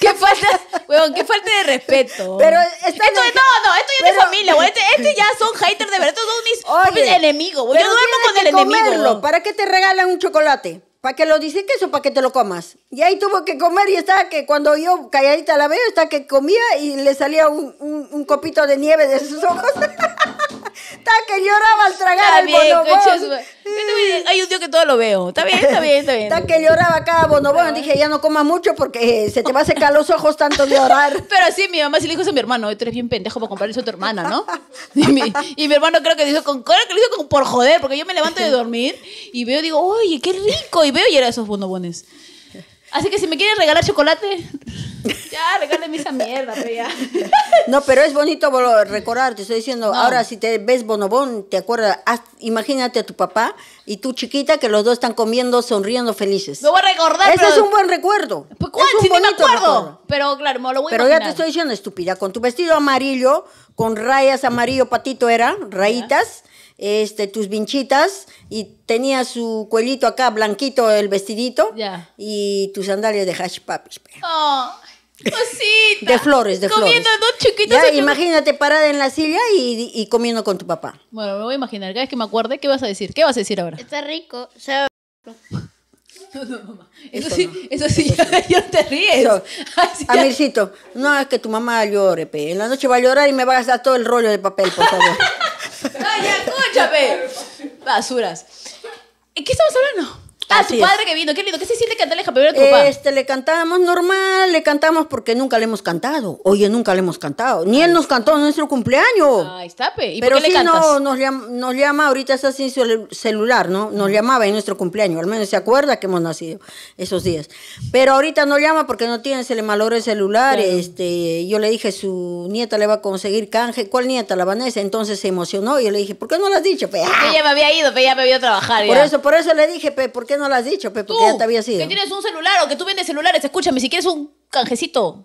¿Qué falta, weón, qué falta de respeto. Pero esto, el- no, no, esto ya es de pero- familia, güey. Este, este ya son haters de verdad, estos son mis Oye, propios enemigos, güey. Yo pero duermo con el enemigo. comerlo. weón. ¿Para qué te regalan un chocolate? ¿Para que lo diseques o para que te lo comas? Y ahí tuvo que comer y estaba que cuando yo calladita la veo, está que comía y le salía un, un- un copito de nieve de sus ojos. está que lloraba al tragar Está el bonobón. Hay un tío que todo lo veo. Está bien, está bien, está bien. Está que lloraba cada bonobón. Dije, ya no comas mucho porque eh, se te va a secar los ojos tanto de llorar. Pero sí, mi mamá sí le dijo eso a mi hermano, tú eres bien pendejo para comprar eso a tu hermana, ¿no? Y mi, y mi hermano creo que lo hizo con creo que lo hizo con por joder, porque yo me levanto de dormir y veo, digo, oye, qué rico, y veo y era esos bonobones. Así que si me quieren regalar chocolate, ya, regálenme esa mierda, pero ya. No, pero es bonito recordar, te estoy diciendo, No. ahora si te ves bonobón, te acuerdas, haz- imagínate a tu papá y tu chiquita que los dos están comiendo, sonriendo felices. Me voy a recordar, Ese pero... es un buen recuerdo. Pues, ¿Cuál? Es un Si ni me bonito acuerdo. recuerdo. Pero claro, me lo voy a Pero ya te imaginar. estoy diciendo, estúpida, con tu vestido amarillo, con rayas amarillo patito era, rayitas, este, tus vinchitas, y tenía su cuellito acá blanquito el vestidito, Ya. y tus sandalias de hash papis. pe. Oh, cosita. De flores, de Comiendo flores. dos chiquitos. Ya, imagínate parada en la silla y, y comiendo con tu papá. Bueno, me voy a imaginar. Cada vez que me acuerde, ¿qué vas a decir? ¿Qué vas a decir ahora? Está rico. No, no, mamá. Eso, Eso sí, no. eso sí, ya, ya no te ríes. Eso. Amircito, no es que tu mamá llore, pe. En la noche va a llorar y me va a gastar todo el rollo de papel, por favor. Ay, ya, escúchame. Basuras. ¿En qué estamos hablando? Ah, Así tu es. padre que vino. Qué lindo. ¿Qué se siente cantarle Happy Birthday a tu papá? Este, le cantamos normal, le cantamos porque nunca le hemos cantado. Oye, nunca le hemos cantado. Ni él nos cantó en nuestro cumpleaños. Ahí está, pe. ¿Y Pero por qué sí le cantas? no, nos, llama, nos llama, ahorita está sin celu- celular, ¿no? Nos llamaba en nuestro cumpleaños, al menos se acuerda que hemos nacido esos días. Pero ahorita no llama porque no tiene, se le malogró el celular. Claro. Este, yo le dije, su nieta le va a conseguir canje. ¿Cuál nieta? La Vanessa. Entonces se emocionó y yo le dije, ¿por qué no lo has dicho? Pe? Ya me había ido, pe, ya me había ido a trabajar. Por ya. eso, por eso le dije, pe, ¿por qué no lo has dicho? Pe? Porque ya te había sido. que tienes un celular o que tú vendes celulares, escúchame, si quieres un canjecito,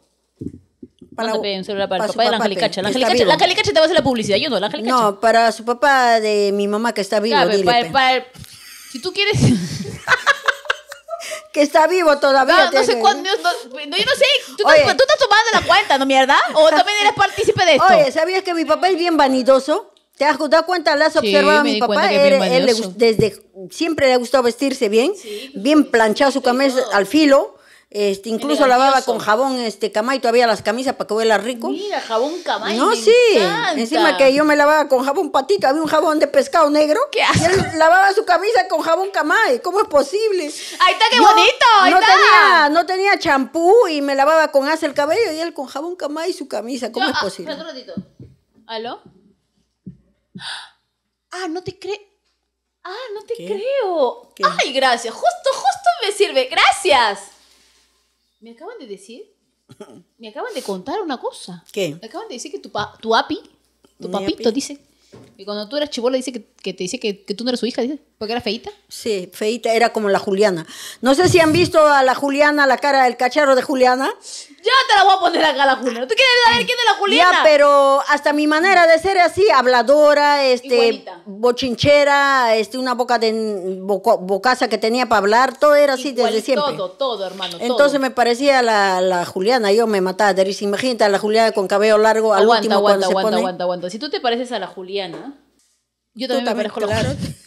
Para- mándame un celular para, para el su papá de la Angelicacha. La Angelicacha, vivo. la Angelicacha te va a hacer la publicidad, yo no, la Angelicacha. No, para su papá de mi mamá que está vivo, dile, para- pe. para- si tú quieres... Que está vivo todavía. No, no sé cuándo, no, no, yo no sé, ¿tú, Oye. estás, tú estás tomando la cuenta, ¿no mierda? ¿O también eres partícipe de esto? Oye, ¿sabías que mi papá es bien vanidoso? ¿Te has dado cuenta? ¿La has Sí, observado a me mi di papá? cuenta que es bien Él- él le vanidoso. gust- desde siempre le ha gustado vestirse bien, bien planchado su camisa al filo. Este, incluso lavaba con jabón este camay todavía las camisas para que huela rico. Mira, jabón camay, no, me sí. encanta. Encima que yo me lavaba con jabón patito, había un jabón de pescado negro. ¡Qué y asco! él lavaba su camisa con jabón camay. ¿Cómo es posible? Ahí está, qué Yo bonito, ahí no está. Tenía, no tenía champú y me lavaba con asa el cabello y él con jabón camay su camisa. ¿Cómo Yo- es ah, posible? espérate un ratito. ¿Aló? Ah, no te creo. Ah, no te ¿Qué? creo. ¿Qué? Ay, gracias. Justo, justo me sirve. Gracias. Me acaban de decir, me acaban de contar una cosa. ¿Qué? Me acaban de decir que tu, pa- tu api, tu papito, api. dice. Que cuando tú eras chibola dice que, que te dice que, que tú no eres su hija, dice. Porque era feita. Sí, feita, era como la Juliana. No sé si han visto a la Juliana, la cara del cacharro de Juliana. Ya te la voy a poner acá la Juliana. ¿Tú quieres saber quién es la Juliana? Ya, pero hasta mi manera de ser así, habladora, este, Igualita. bochinchera, este, una boca de boco- bocaza que tenía para hablar, todo era así Igual, desde siempre. Todo, todo, hermano. todo. Entonces me parecía la, la Juliana, yo me mataba de risa. Imagínate a la Juliana con cabello largo, al aguanta, último aguanta, cuando aguanta, se pone. aguanta, aguanta. Si tú te pareces a la Juliana, yo también, me parezco a la. Juliana.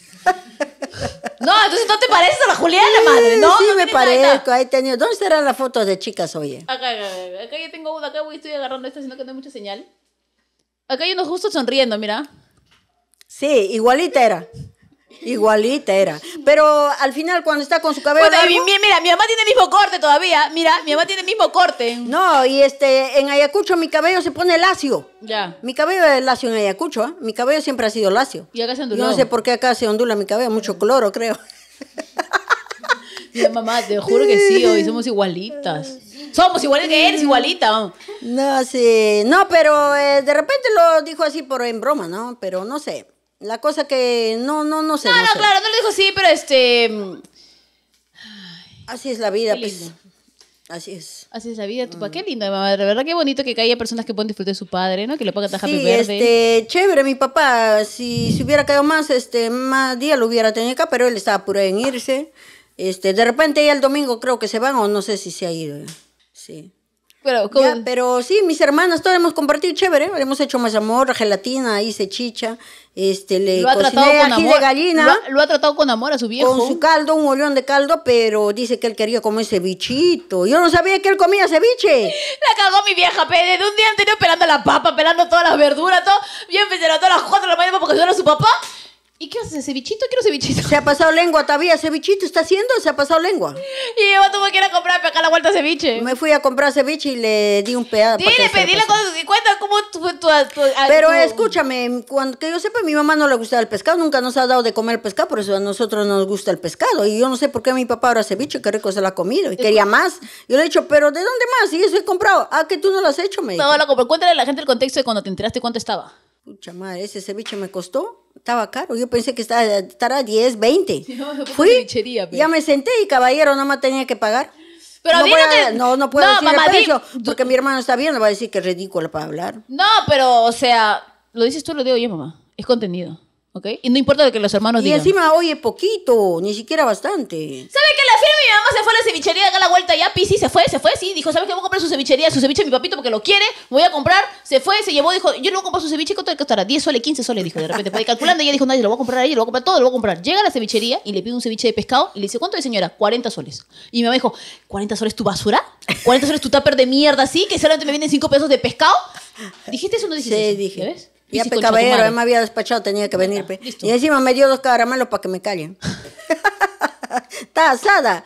No, entonces no te pareces a la Juliana, madre. No, sí, no me parezco. Ahí tenía. ¿Dónde estarán las fotos de chicas, oye? Acá, acá, acá, acá yo tengo una, acá voy, estoy agarrando esta, sino que no hay mucha señal. Acá hay uno justo sonriendo, mira. Sí, igualita era. Igualita era. Pero al final, cuando está con su cabello largo- mi- mira, mi mamá tiene el mismo corte todavía. Mira, mi mamá tiene el mismo corte. No, y este, en Ayacucho mi cabello se pone lacio. Ya. Mi cabello es lacio en Ayacucho, ¿ah? Mi cabello siempre ha sido lacio. Y acá se Yo onduló. no sé por qué acá se ondula mi cabello, mucho cloro, creo. Mira, mamá, te juro que sí, hoy somos igualitas. Somos iguales que eres, igualita. No, sí. No, pero eh, de repente lo dijo así por en broma, ¿no? Pero no sé. La cosa que no, no, no sé. No, no no, sé. claro, no lo dijo así, pero este. mm, Así es la vida, Qué pues. lindo. Así es. Así es la vida, tu pa. Qué linda, mamá. De verdad, qué bonito que haya personas que puedan disfrutar de su padre, ¿no? Que le pongan happy Sí, verde. este, chévere, mi papá, si se hubiera quedado más, este, más día lo hubiera tenido acá, pero él estaba apurado en irse. Este, de repente ya el domingo creo que se van o no sé si se ha ido. ya. Sí. Pero. Ya, pero sí, mis hermanas, todas hemos compartido chévere, hemos hecho mazamorra, gelatina, hice chicha, este, le lo ha tratado con amor. de gallina. Lo ha, lo ha tratado con amor a su viejo. Con su caldo, un oleón de caldo, pero dice que él quería comer cevichito. Yo no sabía que él comía ceviche. La cagó mi vieja, pe. Desde un día anterior pelando la papa, pelando todas las verduras, todo. Bien, levantó a las 4 de la mañana porque era su papá. ¿Y qué hace? ¿Cevichito? Quiero cevichito. Se ha pasado lengua todavía, cevichito está haciendo, se ha pasado lengua. Y yo tuvo que ir a comprar acá la vuelta ceviche. Me fui a comprar ceviche y le di un pedazo. Dile, pe, dile cuando cuenta cómo tu, tu, tu- a- Pero escúchame, cuando, que yo sepa, mi mamá no le gustaba el pescado, nunca nos ha dado de comer pescado, por eso a nosotros nos gusta el pescado. Y yo no sé por qué a mi papá ahora ceviche, qué rico se lo ha comido, y quería más. Yo le he dicho, ¿pero de dónde más? Y eso he comprado. Ah, que tú no lo has hecho, me dijo. No, loco, pero cuéntale a la gente el contexto de cuando te enteraste cuánto estaba. Pucha madre, ese ceviche me costó, estaba caro. Yo pensé que estaba, estará 10, 20. Sí, no, puta Fui, cevichería, pe. ya me senté y caballero, nada más tenía que pagar. Pero no, a- que- no, no puedo No, decir mamá, el di- porque mi hermano está viendo, va a decir que es ridículo para hablar. No, pero, o sea, lo dices tú, lo digo yo, mamá. Es contenido, ¿ok? Y no importa lo que los hermanos Y digan. encima, oye, poquito, ni siquiera bastante. ¿Sabe que la firma mi mamá se fue a la cevichería de acá a la vuelta ya? Pisi se fue, se fue, sí. Dijo, ¿sabes qué? Voy a comprar su cevichería, su ceviche mi papito porque lo quiere. Voy a comprar. Se fue, se llevó, dijo, yo le voy a comprar su ceviche. ¿Cuánto le costará? 10 soles, 15 soles, dijo. De repente, fue calculando. Ella dijo, nadie, lo voy a comprar a ella, lo voy a comprar todo, lo voy a comprar. Llega a la cevichería y le pide un ceviche de pescado y le dice, ¿cuánto es, señora? 40 soles. Y mi mamá dijo, ¿40 soles tu basura? ¿40 soles tu tupper de mierda así? Que solamente me vienen 5 pesos de pescado. ¿Dijiste eso o no dijiste Sí, eso? dije. ¿Ya ves? Ya, pe, caballero, él me había despachado, tenía que venir, pe. Y encima me dio dos caramelos para que me callen. Está asada.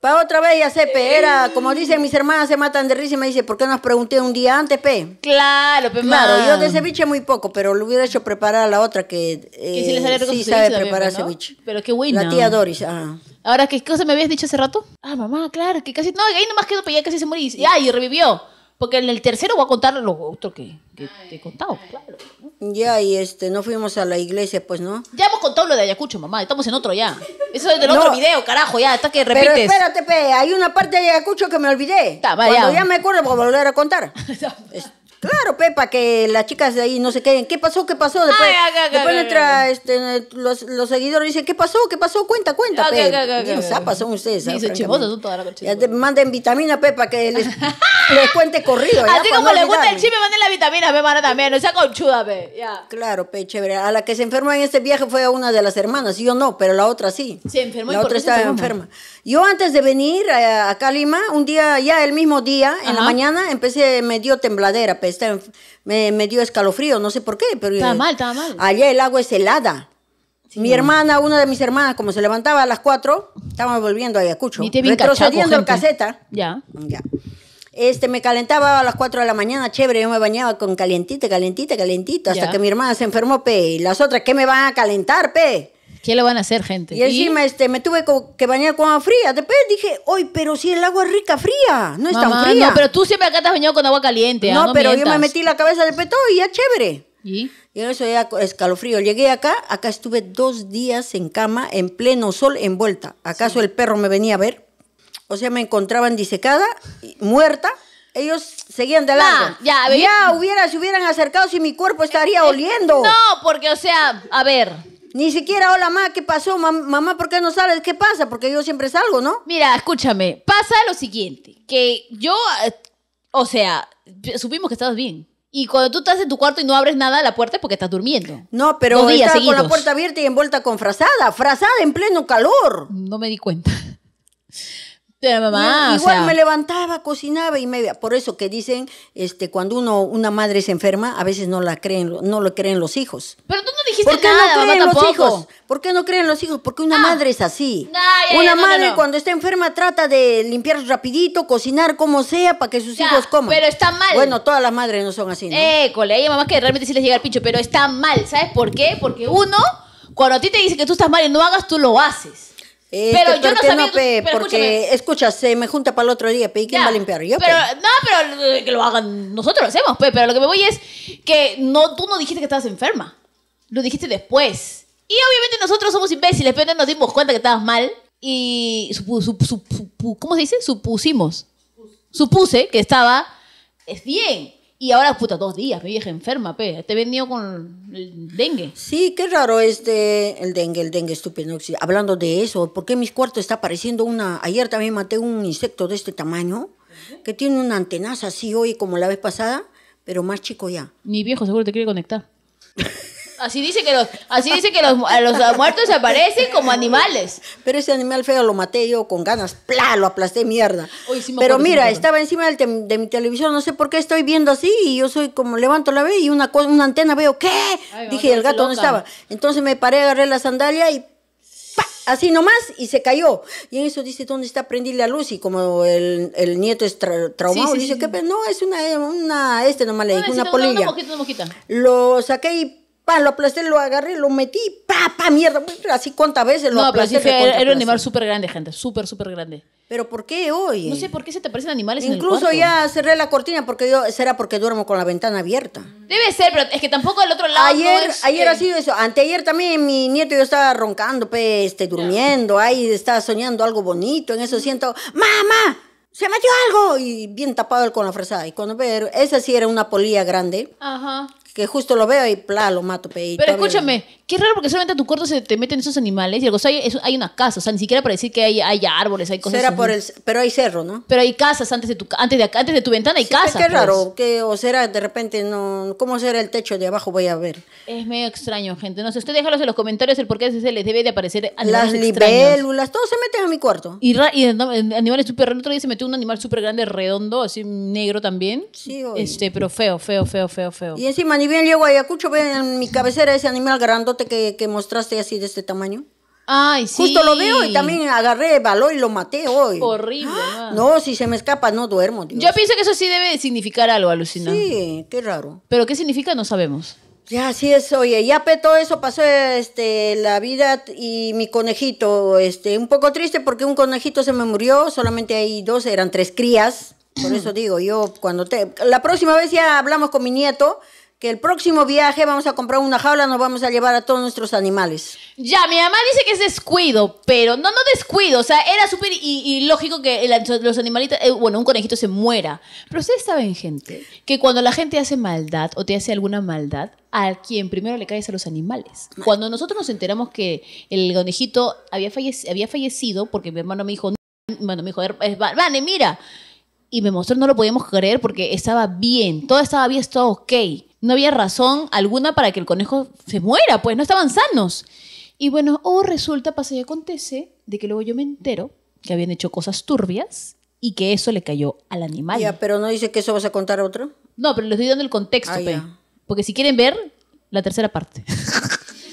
Para otra vez ya sé, pe, era, como dicen mis hermanas, se matan de risa y me dice, ¿por qué nos pregunté un día antes, pe? Claro, pe, Claro, yo de ceviche muy poco, pero lo hubiera hecho preparar a la otra que, eh, Que sí le sale rico sí sabe también, preparar ¿no? ceviche. Pero qué buena. La tía Doris, ah. Ahora, ¿qué cosa me habías dicho hace rato? Ah, mamá, claro, que casi... No, ahí nomás quedó, pero ya casi se murió. Y, ah, y revivió. Porque en el tercero voy a contar lo otro que, que te he contado, claro. Ya, y este, no fuimos a la iglesia, pues, ¿no? Ya hemos contado lo de Ayacucho, mamá. Estamos en otro ya. Eso es del No. otro video, carajo, ya. Está que Pero repites. espérate, pe, hay una parte de Ayacucho que me olvidé. Ta, va, Cuando ya. ya me acuerdo, voy a volver a contar. claro, pe, para que las chicas de ahí no se queden. ¿Qué pasó? ¿Qué pasó? Después, Ay, ay, ay, después ay, entra, ay. este, los, los seguidores dicen, ¿qué pasó? ¿Qué pasó? Cuenta, cuenta, Ok, pe. ok, ok, Bien zapas son ustedes. Sí, ah, son la Ya te manden vitamina, pe, para que les, les cuente corrido. ya, Así como no le gusta el chisme, manden la vitamina, me manda también. No sea conchuda, pe. Ya. Claro, pe, chévere. A la que se enfermó en este viaje fue a una de las hermanas. Yo no, pero la otra sí. Se enfermó, ¿y La por otra estaba enfermó? enferma. Yo antes de venir a, acá a Lima, un día, ya el mismo día, en la Ajá. mañana, empecé, me dio tembladera, pe, me, me dio escalofrío, no sé por qué, pero... Estaba mal, estaba mal. Allá el agua es helada. Mi hermana, una de mis hermanas, como se levantaba a las 4, estábamos volviendo a Ayacucho. Retrocediendo el caseta. Ya. Ya. Este, me calentaba a las 4 de la mañana, chévere, yo me bañaba con calientita, calientita, calientita, hasta Ya. que mi hermana se enfermó, pe. Y las otras, ¿qué me van a calentar, pe? ¿Qué le van a hacer, gente? Y encima este, me tuve que bañar con agua fría. Después dije, hoy, pero si el agua es rica fría, no es Mamá, tan fría. No, pero tú siempre acá te has bañado con agua caliente. ah, No, pero yo me metí la cabeza de peto y ya chévere. ¿Y? Y eso ya escalofrío. Llegué acá, acá estuve dos días en cama, en pleno sol, envuelta. ¿Acaso el perro me venía a ver? O sea, me encontraban disecada, muerta. Ellos seguían de largo. ya, a ver. ya hubiera, se hubieran acercado si mi cuerpo estaría oliendo. No, porque, o sea, a ver. Ni siquiera, hola, mamá, ¿qué pasó? Mam- mamá, ¿por qué no sales? ¿Qué pasa? Porque yo siempre salgo, ¿no? Mira, escúchame. Pasa lo siguiente. Que yo, eh, o sea, supimos que estabas bien. Y cuando tú estás en tu cuarto y no abres nada la puerta es porque estás durmiendo. No, pero estaba con la seguidos. puerta abierta y envuelta con frazada. Frazada en pleno calor. No me di cuenta. Pero mamá, o igual sea, me levantaba, cocinaba y me por eso que dicen, este, cuando uno una madre se enferma, a veces no la creen, no lo creen los hijos. Pero tú no dijiste ¿Por qué nada, no mamá, creen los tampoco. hijos? ¿Por qué no creen los hijos? Porque una Ah. madre es así. No, ya, ya, una no, madre cuando está enferma trata de limpiar rapidito, cocinar como sea para que sus Ya, hijos coman. pero está mal. Bueno, todas las madres no son así, ¿no? Eh, cole, hay mamás que realmente sí les llega el pincho, pero está mal. ¿Sabes por qué? Porque uno, cuando a ti te dice que tú estás mal y no hagas, tú lo haces. Este, pero yo ¿por no sabía- pe? pero porque, escucha, se me junta para el otro día, pe, ¿y quién Ya, va a limpiar? Yo, pe. pero, No, pero que lo hagan, nosotros lo hacemos, pe, pero lo que me voy es que no, tú no dijiste que estabas enferma. Lo dijiste después. Y obviamente nosotros somos imbéciles, pero no nos dimos cuenta que estabas mal. Y supu- sup- sup- supu- ¿cómo se dice? Supusimos. Supuse que estaba es bien. Y ahora, puta, dos días, mi vieja enferma, pe. Te he venido con el dengue. Sí, qué raro este, el dengue, el dengue estúpido. Hablando de eso, ¿por qué mis cuartos está apareciendo una... Ayer también maté un insecto de este tamaño, que tiene una antenaza así hoy como la vez pasada, pero más chico ya. Mi viejo seguro te quiere conectar. Así dice que los, así dice que los, a los muertos aparecen como animales. Pero ese animal feo lo maté yo con ganas, ¡plá! Lo aplasté mierda. Uy, sí Pero mira, acuerdo. estaba encima del de mi televisor, no sé por qué estoy viendo así, y yo soy como levanto la vez y una, una antena veo, ¿qué? Ay, Dije, el gato dónde estaba. Entonces me paré, agarré la sandalia y ¡pa! así nomás, y se cayó. Y en eso dice, ¿dónde está? Prendí la luz, y como el, el nieto es tra- traumado, Sí, sí, dice, ¿qué? sí. pe-?" No, es una, una este nomás le dije, una polilla. Una mojita, una mojita. Lo saqué y pa, lo aplasté, lo agarré, lo metí, pa, pa, mierda. Así cuántas veces lo No, pero aplasté. sí fue, recontra era, era un animal súper grande, gente. Súper, súper grande. Pero ¿por qué hoy? No sé por qué se te aparecen animales en el Incluso ya cerré la cortina porque yo será porque duermo con la ventana abierta. Debe ser, pero es que tampoco al otro lado ayer no es ayer que- ha sido eso. Anteayer también mi nieto yo estaba roncando, pe, este, durmiendo, ahí estaba soñando algo bonito. En eso siento, ¡mamá! Se metió algo y bien tapado él con la frazada. Y cuando veo, esa sí era una polilla grande, Ajá. Que justo lo veo y pla, lo mato, pe. y Pero todavía- escúchame, qué raro porque solamente a tu cuarto se te meten esos animales y sea, hay, es- hay una casa, o sea, ni siquiera para decir que hay, hay árboles, hay cosas Será así. por el, pero hay cerro, ¿no? Pero hay casas antes de tu ca- antes de acá- antes de tu ventana hay Sí, casas. Qué, pues. raro, que, o será de repente, no, ¿cómo será el techo de abajo? Voy a ver. Es medio extraño, gente. No sé, usted déjalos en los comentarios el por qué se les debe de aparecer Las animales extraños. libélulas, todos se meten a mi cuarto. Y, ra- y no, animales súper raros. El otro día se metió un animal súper grande, redondo, así negro también. Sí, oye. Este, pero feo, feo, feo, feo, feo. Y encima, ni bien llego a Ayacucho, veo en mi cabecera ese animal grandote que, que mostraste así de este tamaño. Ay, sí. Justo lo veo y también agarré valor y lo maté hoy. Horrible, Ah, ¿no? Si se me escapa, no duermo, Dios. Yo pienso que eso sí debe de significar algo, alucina. Sí, qué raro. Pero qué significa no sabemos. Ya, así es, oye, ya todo eso pasó, este, la vida y mi conejito, este, un poco triste porque un conejito se me murió, solamente hay dos, eran tres crías, por eso digo, yo cuando te, la próxima vez ya hablamos con mi nieto, el próximo viaje vamos a comprar una jaula, nos vamos a llevar a todos nuestros animales. Ya, mi mamá dice que es descuido, pero no, no descuido. O sea, era súper y, y lógico que el- los animalitos, eh, bueno, un conejito se muera. Pero ustedes saben, gente, que cuando la gente hace maldad o te hace alguna maldad, a quien primero le caes a los animales. Cuando nosotros nos enteramos que el conejito había, fallec- había fallecido, porque mi hermano me dijo, bueno, me dijo, "Eh, Va- Vane, mira. Y me mostró, no lo podíamos creer porque estaba bien, todo estaba bien, estaba ok. No había razón alguna para que el conejo se muera, pues no estaban sanos. Y bueno, o resulta, pasa y acontece, de que luego yo me entero que habían hecho cosas turbias y que eso le cayó al animal. Ya, pero no dice que eso vas a contar a otro. No, pero les estoy dando el contexto, Ah, pe. ya. Porque si quieren ver, la tercera parte.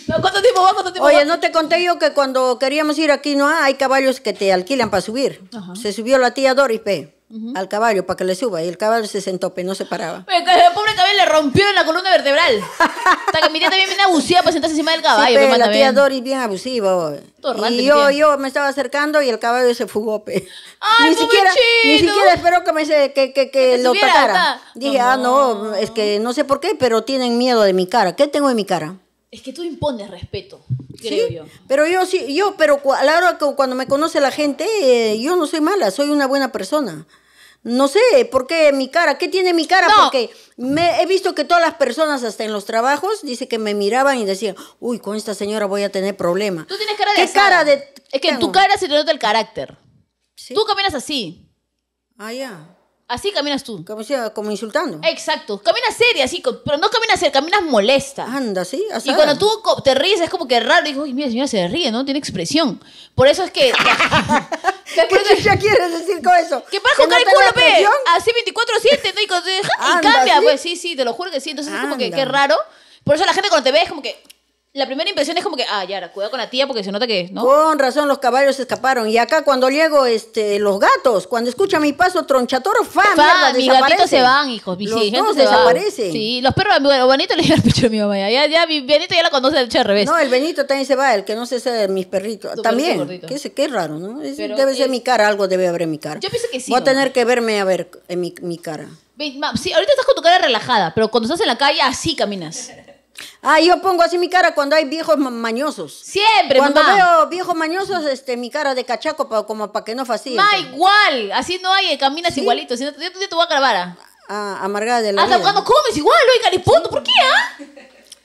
No, ¿Cuánto tiempo va? ¿Cuánto tiempo Oye, va? no te conté yo que cuando queríamos ir aquí, ¿no? Hay caballos que te alquilan para subir. Ajá. Se subió la tía Doris, pe, al caballo para que le suba y el caballo se sentó, pe, no se paraba. El pobre caballo le rompió en la columna vertebral. Hasta que mi tía también viene abusiva para sentarse encima del caballo. Sí, pe, pe, manda, la tía. Doris bien abusiva. Torrante, y yo, yo me estaba acercando y el caballo se fugó, pe. ¡Ay, ni siquiera, ni siquiera esperó que me se- que, que, que lo subiera, tocara. Dije, No. ah, no, es que no sé por qué, pero tienen miedo de mi cara. ¿Qué tengo en mi cara? Es que tú impones respeto, creo Sí, yo. Pero yo sí, yo, pero a la hora que cuando me conoce la gente, eh, yo no soy mala, soy una buena persona. No sé, ¿por qué mi cara? ¿Qué tiene mi cara? No. Porque me, he visto que todas las personas, hasta en los trabajos, dice que me miraban y decían, uy, con esta señora voy a tener problema. Tú tienes cara de ¿Qué asada. cara de...? Es que en tu cara se te nota el carácter. ¿Sí? Tú caminas así. Ah, ya. Así caminas tú. Como, como insultando. Exacto. Caminas seria, así, pero no caminas seria, caminas molesta. Anda, ¿sí? Y cuando tú te ríes es como que raro. Digo, uy, mira, señora se ríe, ¿no? Tiene expresión. Por eso es que... ¿Qué chucha quieres decir con eso? Que cara y tenga culo, pe. Así 24-7, ¿no? Y, con- y Anda, cambia, ¿sí? pues sí, sí, te lo juro que sí. Entonces es como que Anda. qué raro. Por eso la gente cuando te ve es como que. La primera impresión es como que, ah, ya, cuidado con la tía porque se nota que, ¿no? Con razón los caballos escaparon. Y acá cuando llego, este, los gatos, cuando escuchan mi paso tronchatoro, fa, Fa, mierda, mis gatitos se van, hijos. Los dos se desaparecen. Sí, los perros, bueno, Benito le lleva el pecho a mi mamá. Ya, ya, mi Benito ya la conoce de hecho al revés. No, el Benito también se va, el que no se sabe, mis perritos. Tu También. perrito. Qué, qué raro, ¿no? Es- debe ser mi cara, algo debe haber en mi cara. Yo pienso que sí, Voy a mamá. tener que verme a ver en mi, mi cara. Sí, ahorita estás con tu cara relajada, pero cuando estás en la calle, así caminas. Ah, yo pongo así mi cara cuando hay viejos ma- mañosos. Siempre, Cuando mamá. veo viejos mañosos, este, mi cara de cachaco pa- como para que no fastidien. Ma, igual. Así no hay, caminas igualito. Si no, yo, yo te voy a grabar. ah. Ah, amargada de la Hasta vida. cuando comes igual, oiga, ni punto. ¿Por qué, ah?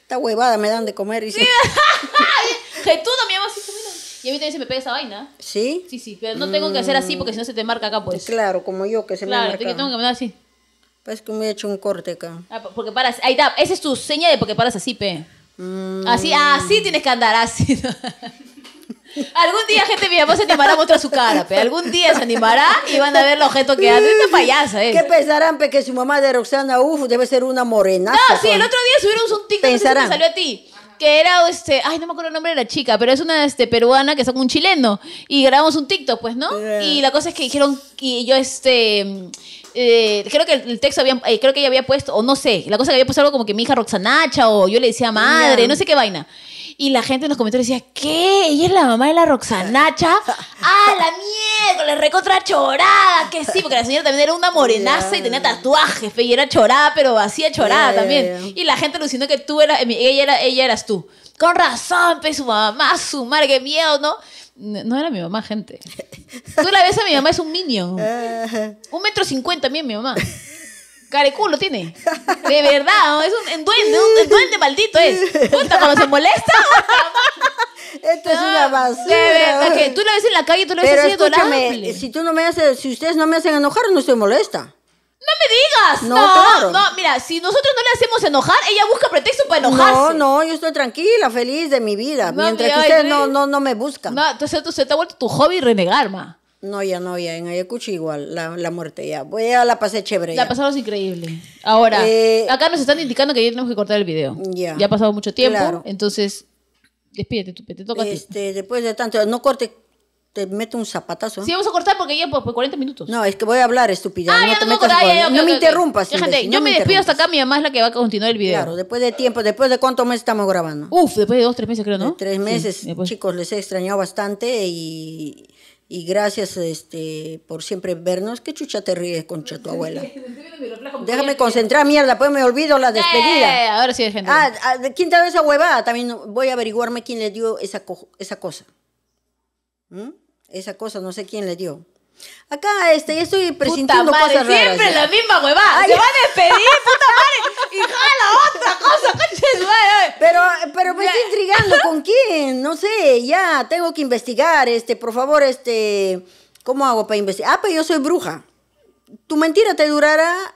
Esta huevada me dan de comer y sí. Jetudo, mi mamá, sí, comiendo. Y a mí también se me pega esa vaina. ¿Sí? Sí, sí, pero no tengo que hacer así porque si no se te marca acá, pues. Claro, como yo que se Claro, me ha tengo que marcado. caminar así. Parece que me he hecho un corte acá. Ah, porque paras, ahí está, esa es tu seña de porque paras así, pe. Mm, Así, así tienes que andar, así. Algún día, gente, mi mamá se animará a mostrar su cara, pe. Algún día se animará y van a ver el objeto que hace. Esta payasa, ¿eh? ¿Qué pensarán, pe, que su mamá de Roxana, uf, debe ser una morena? No, sí, el otro día subieron un TikTok Pensarán. salió a ti. Que era, este, ay, no me acuerdo el nombre de la chica, pero es una este, peruana que está con un chileno. Y grabamos un TikTok, pues, ¿no? Yeah. Y la cosa es que dijeron, y yo, este, eh, creo que el texto había, eh, creo que ella había puesto, o no sé, la cosa que había puesto algo como que mi hija Roxanacha, o yo le decía madre, Yeah. no sé qué vaina. Y la gente en los comentarios decía, ¿qué? ¿Ella es la mamá de la Roxanacha? ¡Ah, la mierda! Le recontra chorada, que sí, porque la señora también era una morenaza Ya. y tenía tatuajes, fe, y era chorada, pero hacía chorada ya, también. Y la gente alucinó que tú eras, ella, era, ella eras tú. Con razón, pe, su mamá, su madre, qué miedo, ¿no? No era mi mamá, gente. Tú la ves a mi mamá, es un minion. Un metro cincuenta, bien mi mamá. Careculo tiene. De verdad, ¿no? es un, duende, un, un duende maldito es. Puta, cuando se molesta. Esto es una basura. De verdad, que tú la ves en la calle tú la ves Pero así escúchame, si tú no me haces, si ustedes no me hacen enojar, no estoy molesta. No me digas. No, No, claro. no, mira, si nosotros no le hacemos enojar, ella busca pretexto para enojarse. No, no, yo estoy tranquila, feliz de mi vida. No, mientras mira, que ustedes no, no, no me buscan. No. No, entonces tú, se te ha vuelto tu hobby renegar, ma. ya no, ya. En Ayacucho igual, la, la muerte ya. Voy a la pasé chévere. La ya. pasamos increíble. Ahora, Eh, acá nos están indicando que ya tenemos que cortar el video. Ya. Ya ha pasado mucho tiempo, Claro. entonces despídete, tú, te toca a ti. Este, después de tanto, no corte, te meto un zapatazo. Sí, vamos a cortar porque ya por, por 40 minutos. No, es que voy a hablar, estúpida. ah, no ya te no, me metas acordaba, con- ya, ya, no ok, me ok. interrumpas. Gente, imbécil, yo no me despido hasta acá, mi mamá es la que va a continuar el video. Claro, después de tiempo, después de cuántos meses estamos grabando. Uf, después de dos, tres meses creo, ¿no? De tres meses, después. chicos, les he extrañado bastante y, y gracias este, por siempre vernos. ¿Qué chucha te ríes, concha tu abuela? Déjame concentrar, mierda, pues me olvido la despedida. Eh, ahora sí, gente. Ah, ah, ¿de ¿quién te dio esa huevada? También voy a averiguarme quién le dio esa, co- esa cosa. ¿Mm? Esa cosa, no sé quién le dio. Acá este, ya estoy puta presintiendo madre, cosas raras. siempre ya. la misma huevada. Ay. Se va a despedir, puta madre, y jala otra cosa, madre. Pero, pero me estoy intrigando con quién, no sé, ya tengo que investigar, este, por favor, este, ¿cómo hago para investigar? Ah, pues yo soy bruja. Tu mentira te durará.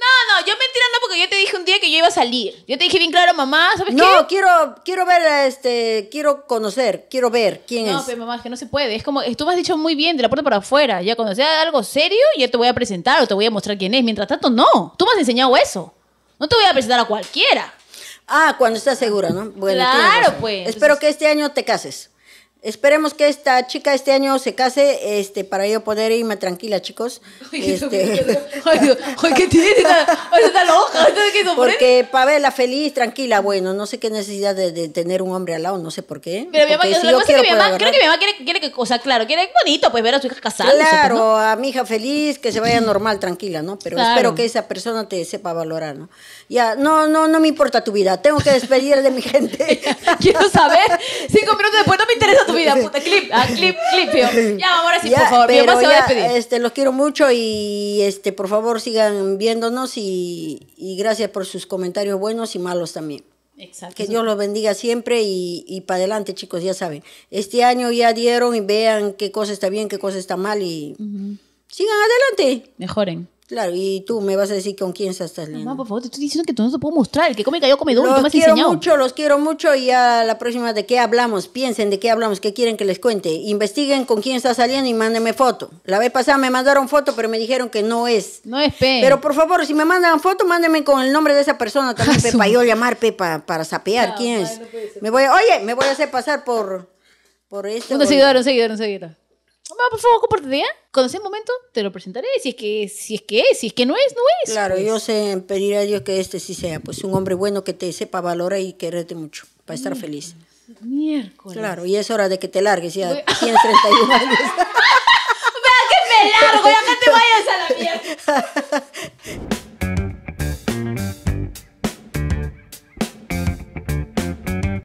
No, no, yo mentira no, porque yo te dije un día que yo iba a salir. Yo te dije bien claro, mamá, ¿sabes No, qué? quiero, quiero ver, este, quiero conocer, quiero ver quién No, es. pero mamá, es que no se puede. Es como, tú me has dicho muy bien, de la puerta para afuera. Ya cuando sea algo serio, ya te voy a presentar o te voy a mostrar quién es. Mientras tanto, no. Tú me has enseñado eso. No te voy a presentar a cualquiera. Ah, cuando estás segura, ¿no? Bueno, Claro, pues, Espero entonces- que este año te cases. Esperemos que esta chica este año se case, este, para yo poder irme tranquila, chicos. Este, Dios, ay, ¿qué tiene? Está, loca. Porque para verla feliz, tranquila, bueno, no sé qué necesidad de, de tener un hombre al lado, no sé por qué. Pero mi mamá, si yo es que quiero mi mamá, creo que mi mamá quiere, quiere que, o sea, claro, quiere bonito, pues ver a su hija casada. Claro, a mi hija feliz, que se vaya normal, tranquila, ¿no? Pero Claro. espero que esa persona te sepa valorar, ¿no? Ya, no, no, no me importa tu vida, tengo que despedir de mi gente. Quiero saber, cinco minutos después, no me interesa tu vida, puta. Clip, ah, clip, clip, yo. Ya, ahora sí, Ya, por favor. Mi pero se va a despedir. este, los quiero mucho y este, por favor sigan viéndonos y, y gracias por sus comentarios buenos y malos también. Exacto. Que Dios los bendiga siempre y, y para adelante, chicos, ya saben. Este año ya dieron y vean qué cosa está bien, qué cosa está mal y, Sigan adelante. Mejoren. Claro, y tú me vas a decir con quién estás saliendo. Mamá, por favor, te estoy diciendo que tú no te puedo mostrar. El que come cayó come duro, tú me Los quiero mucho, los quiero mucho y ya la próxima de qué hablamos, piensen de qué hablamos, qué quieren que les cuente. Investiguen con quién está saliendo y mándenme foto. La vez pasada me mandaron foto, pero me dijeron que no es. No es pe. Pero por favor, si me mandan foto, mándenme con el nombre de esa persona también, pe, su- para yo llamar, pe, pa- para sapear quién es. Me voy, a- oye, me voy a hacer pasar por, por esto. Un seguidor, un seguidor, un seguidor. Por favor, compórtate ya. Cuando sea el momento, te lo presentaré. Si es que, si es que es, si es que no es, no es. Claro, pues. yo sé pedir a Dios que este sí sea, pues un hombre bueno que te sepa valorar y quererte mucho, para estar feliz. Miércoles. Claro, y es hora de que te largues, ya Voy- tienes 31 años. ¡Vea que me largo! ¡Ya que te vayas a la mierda!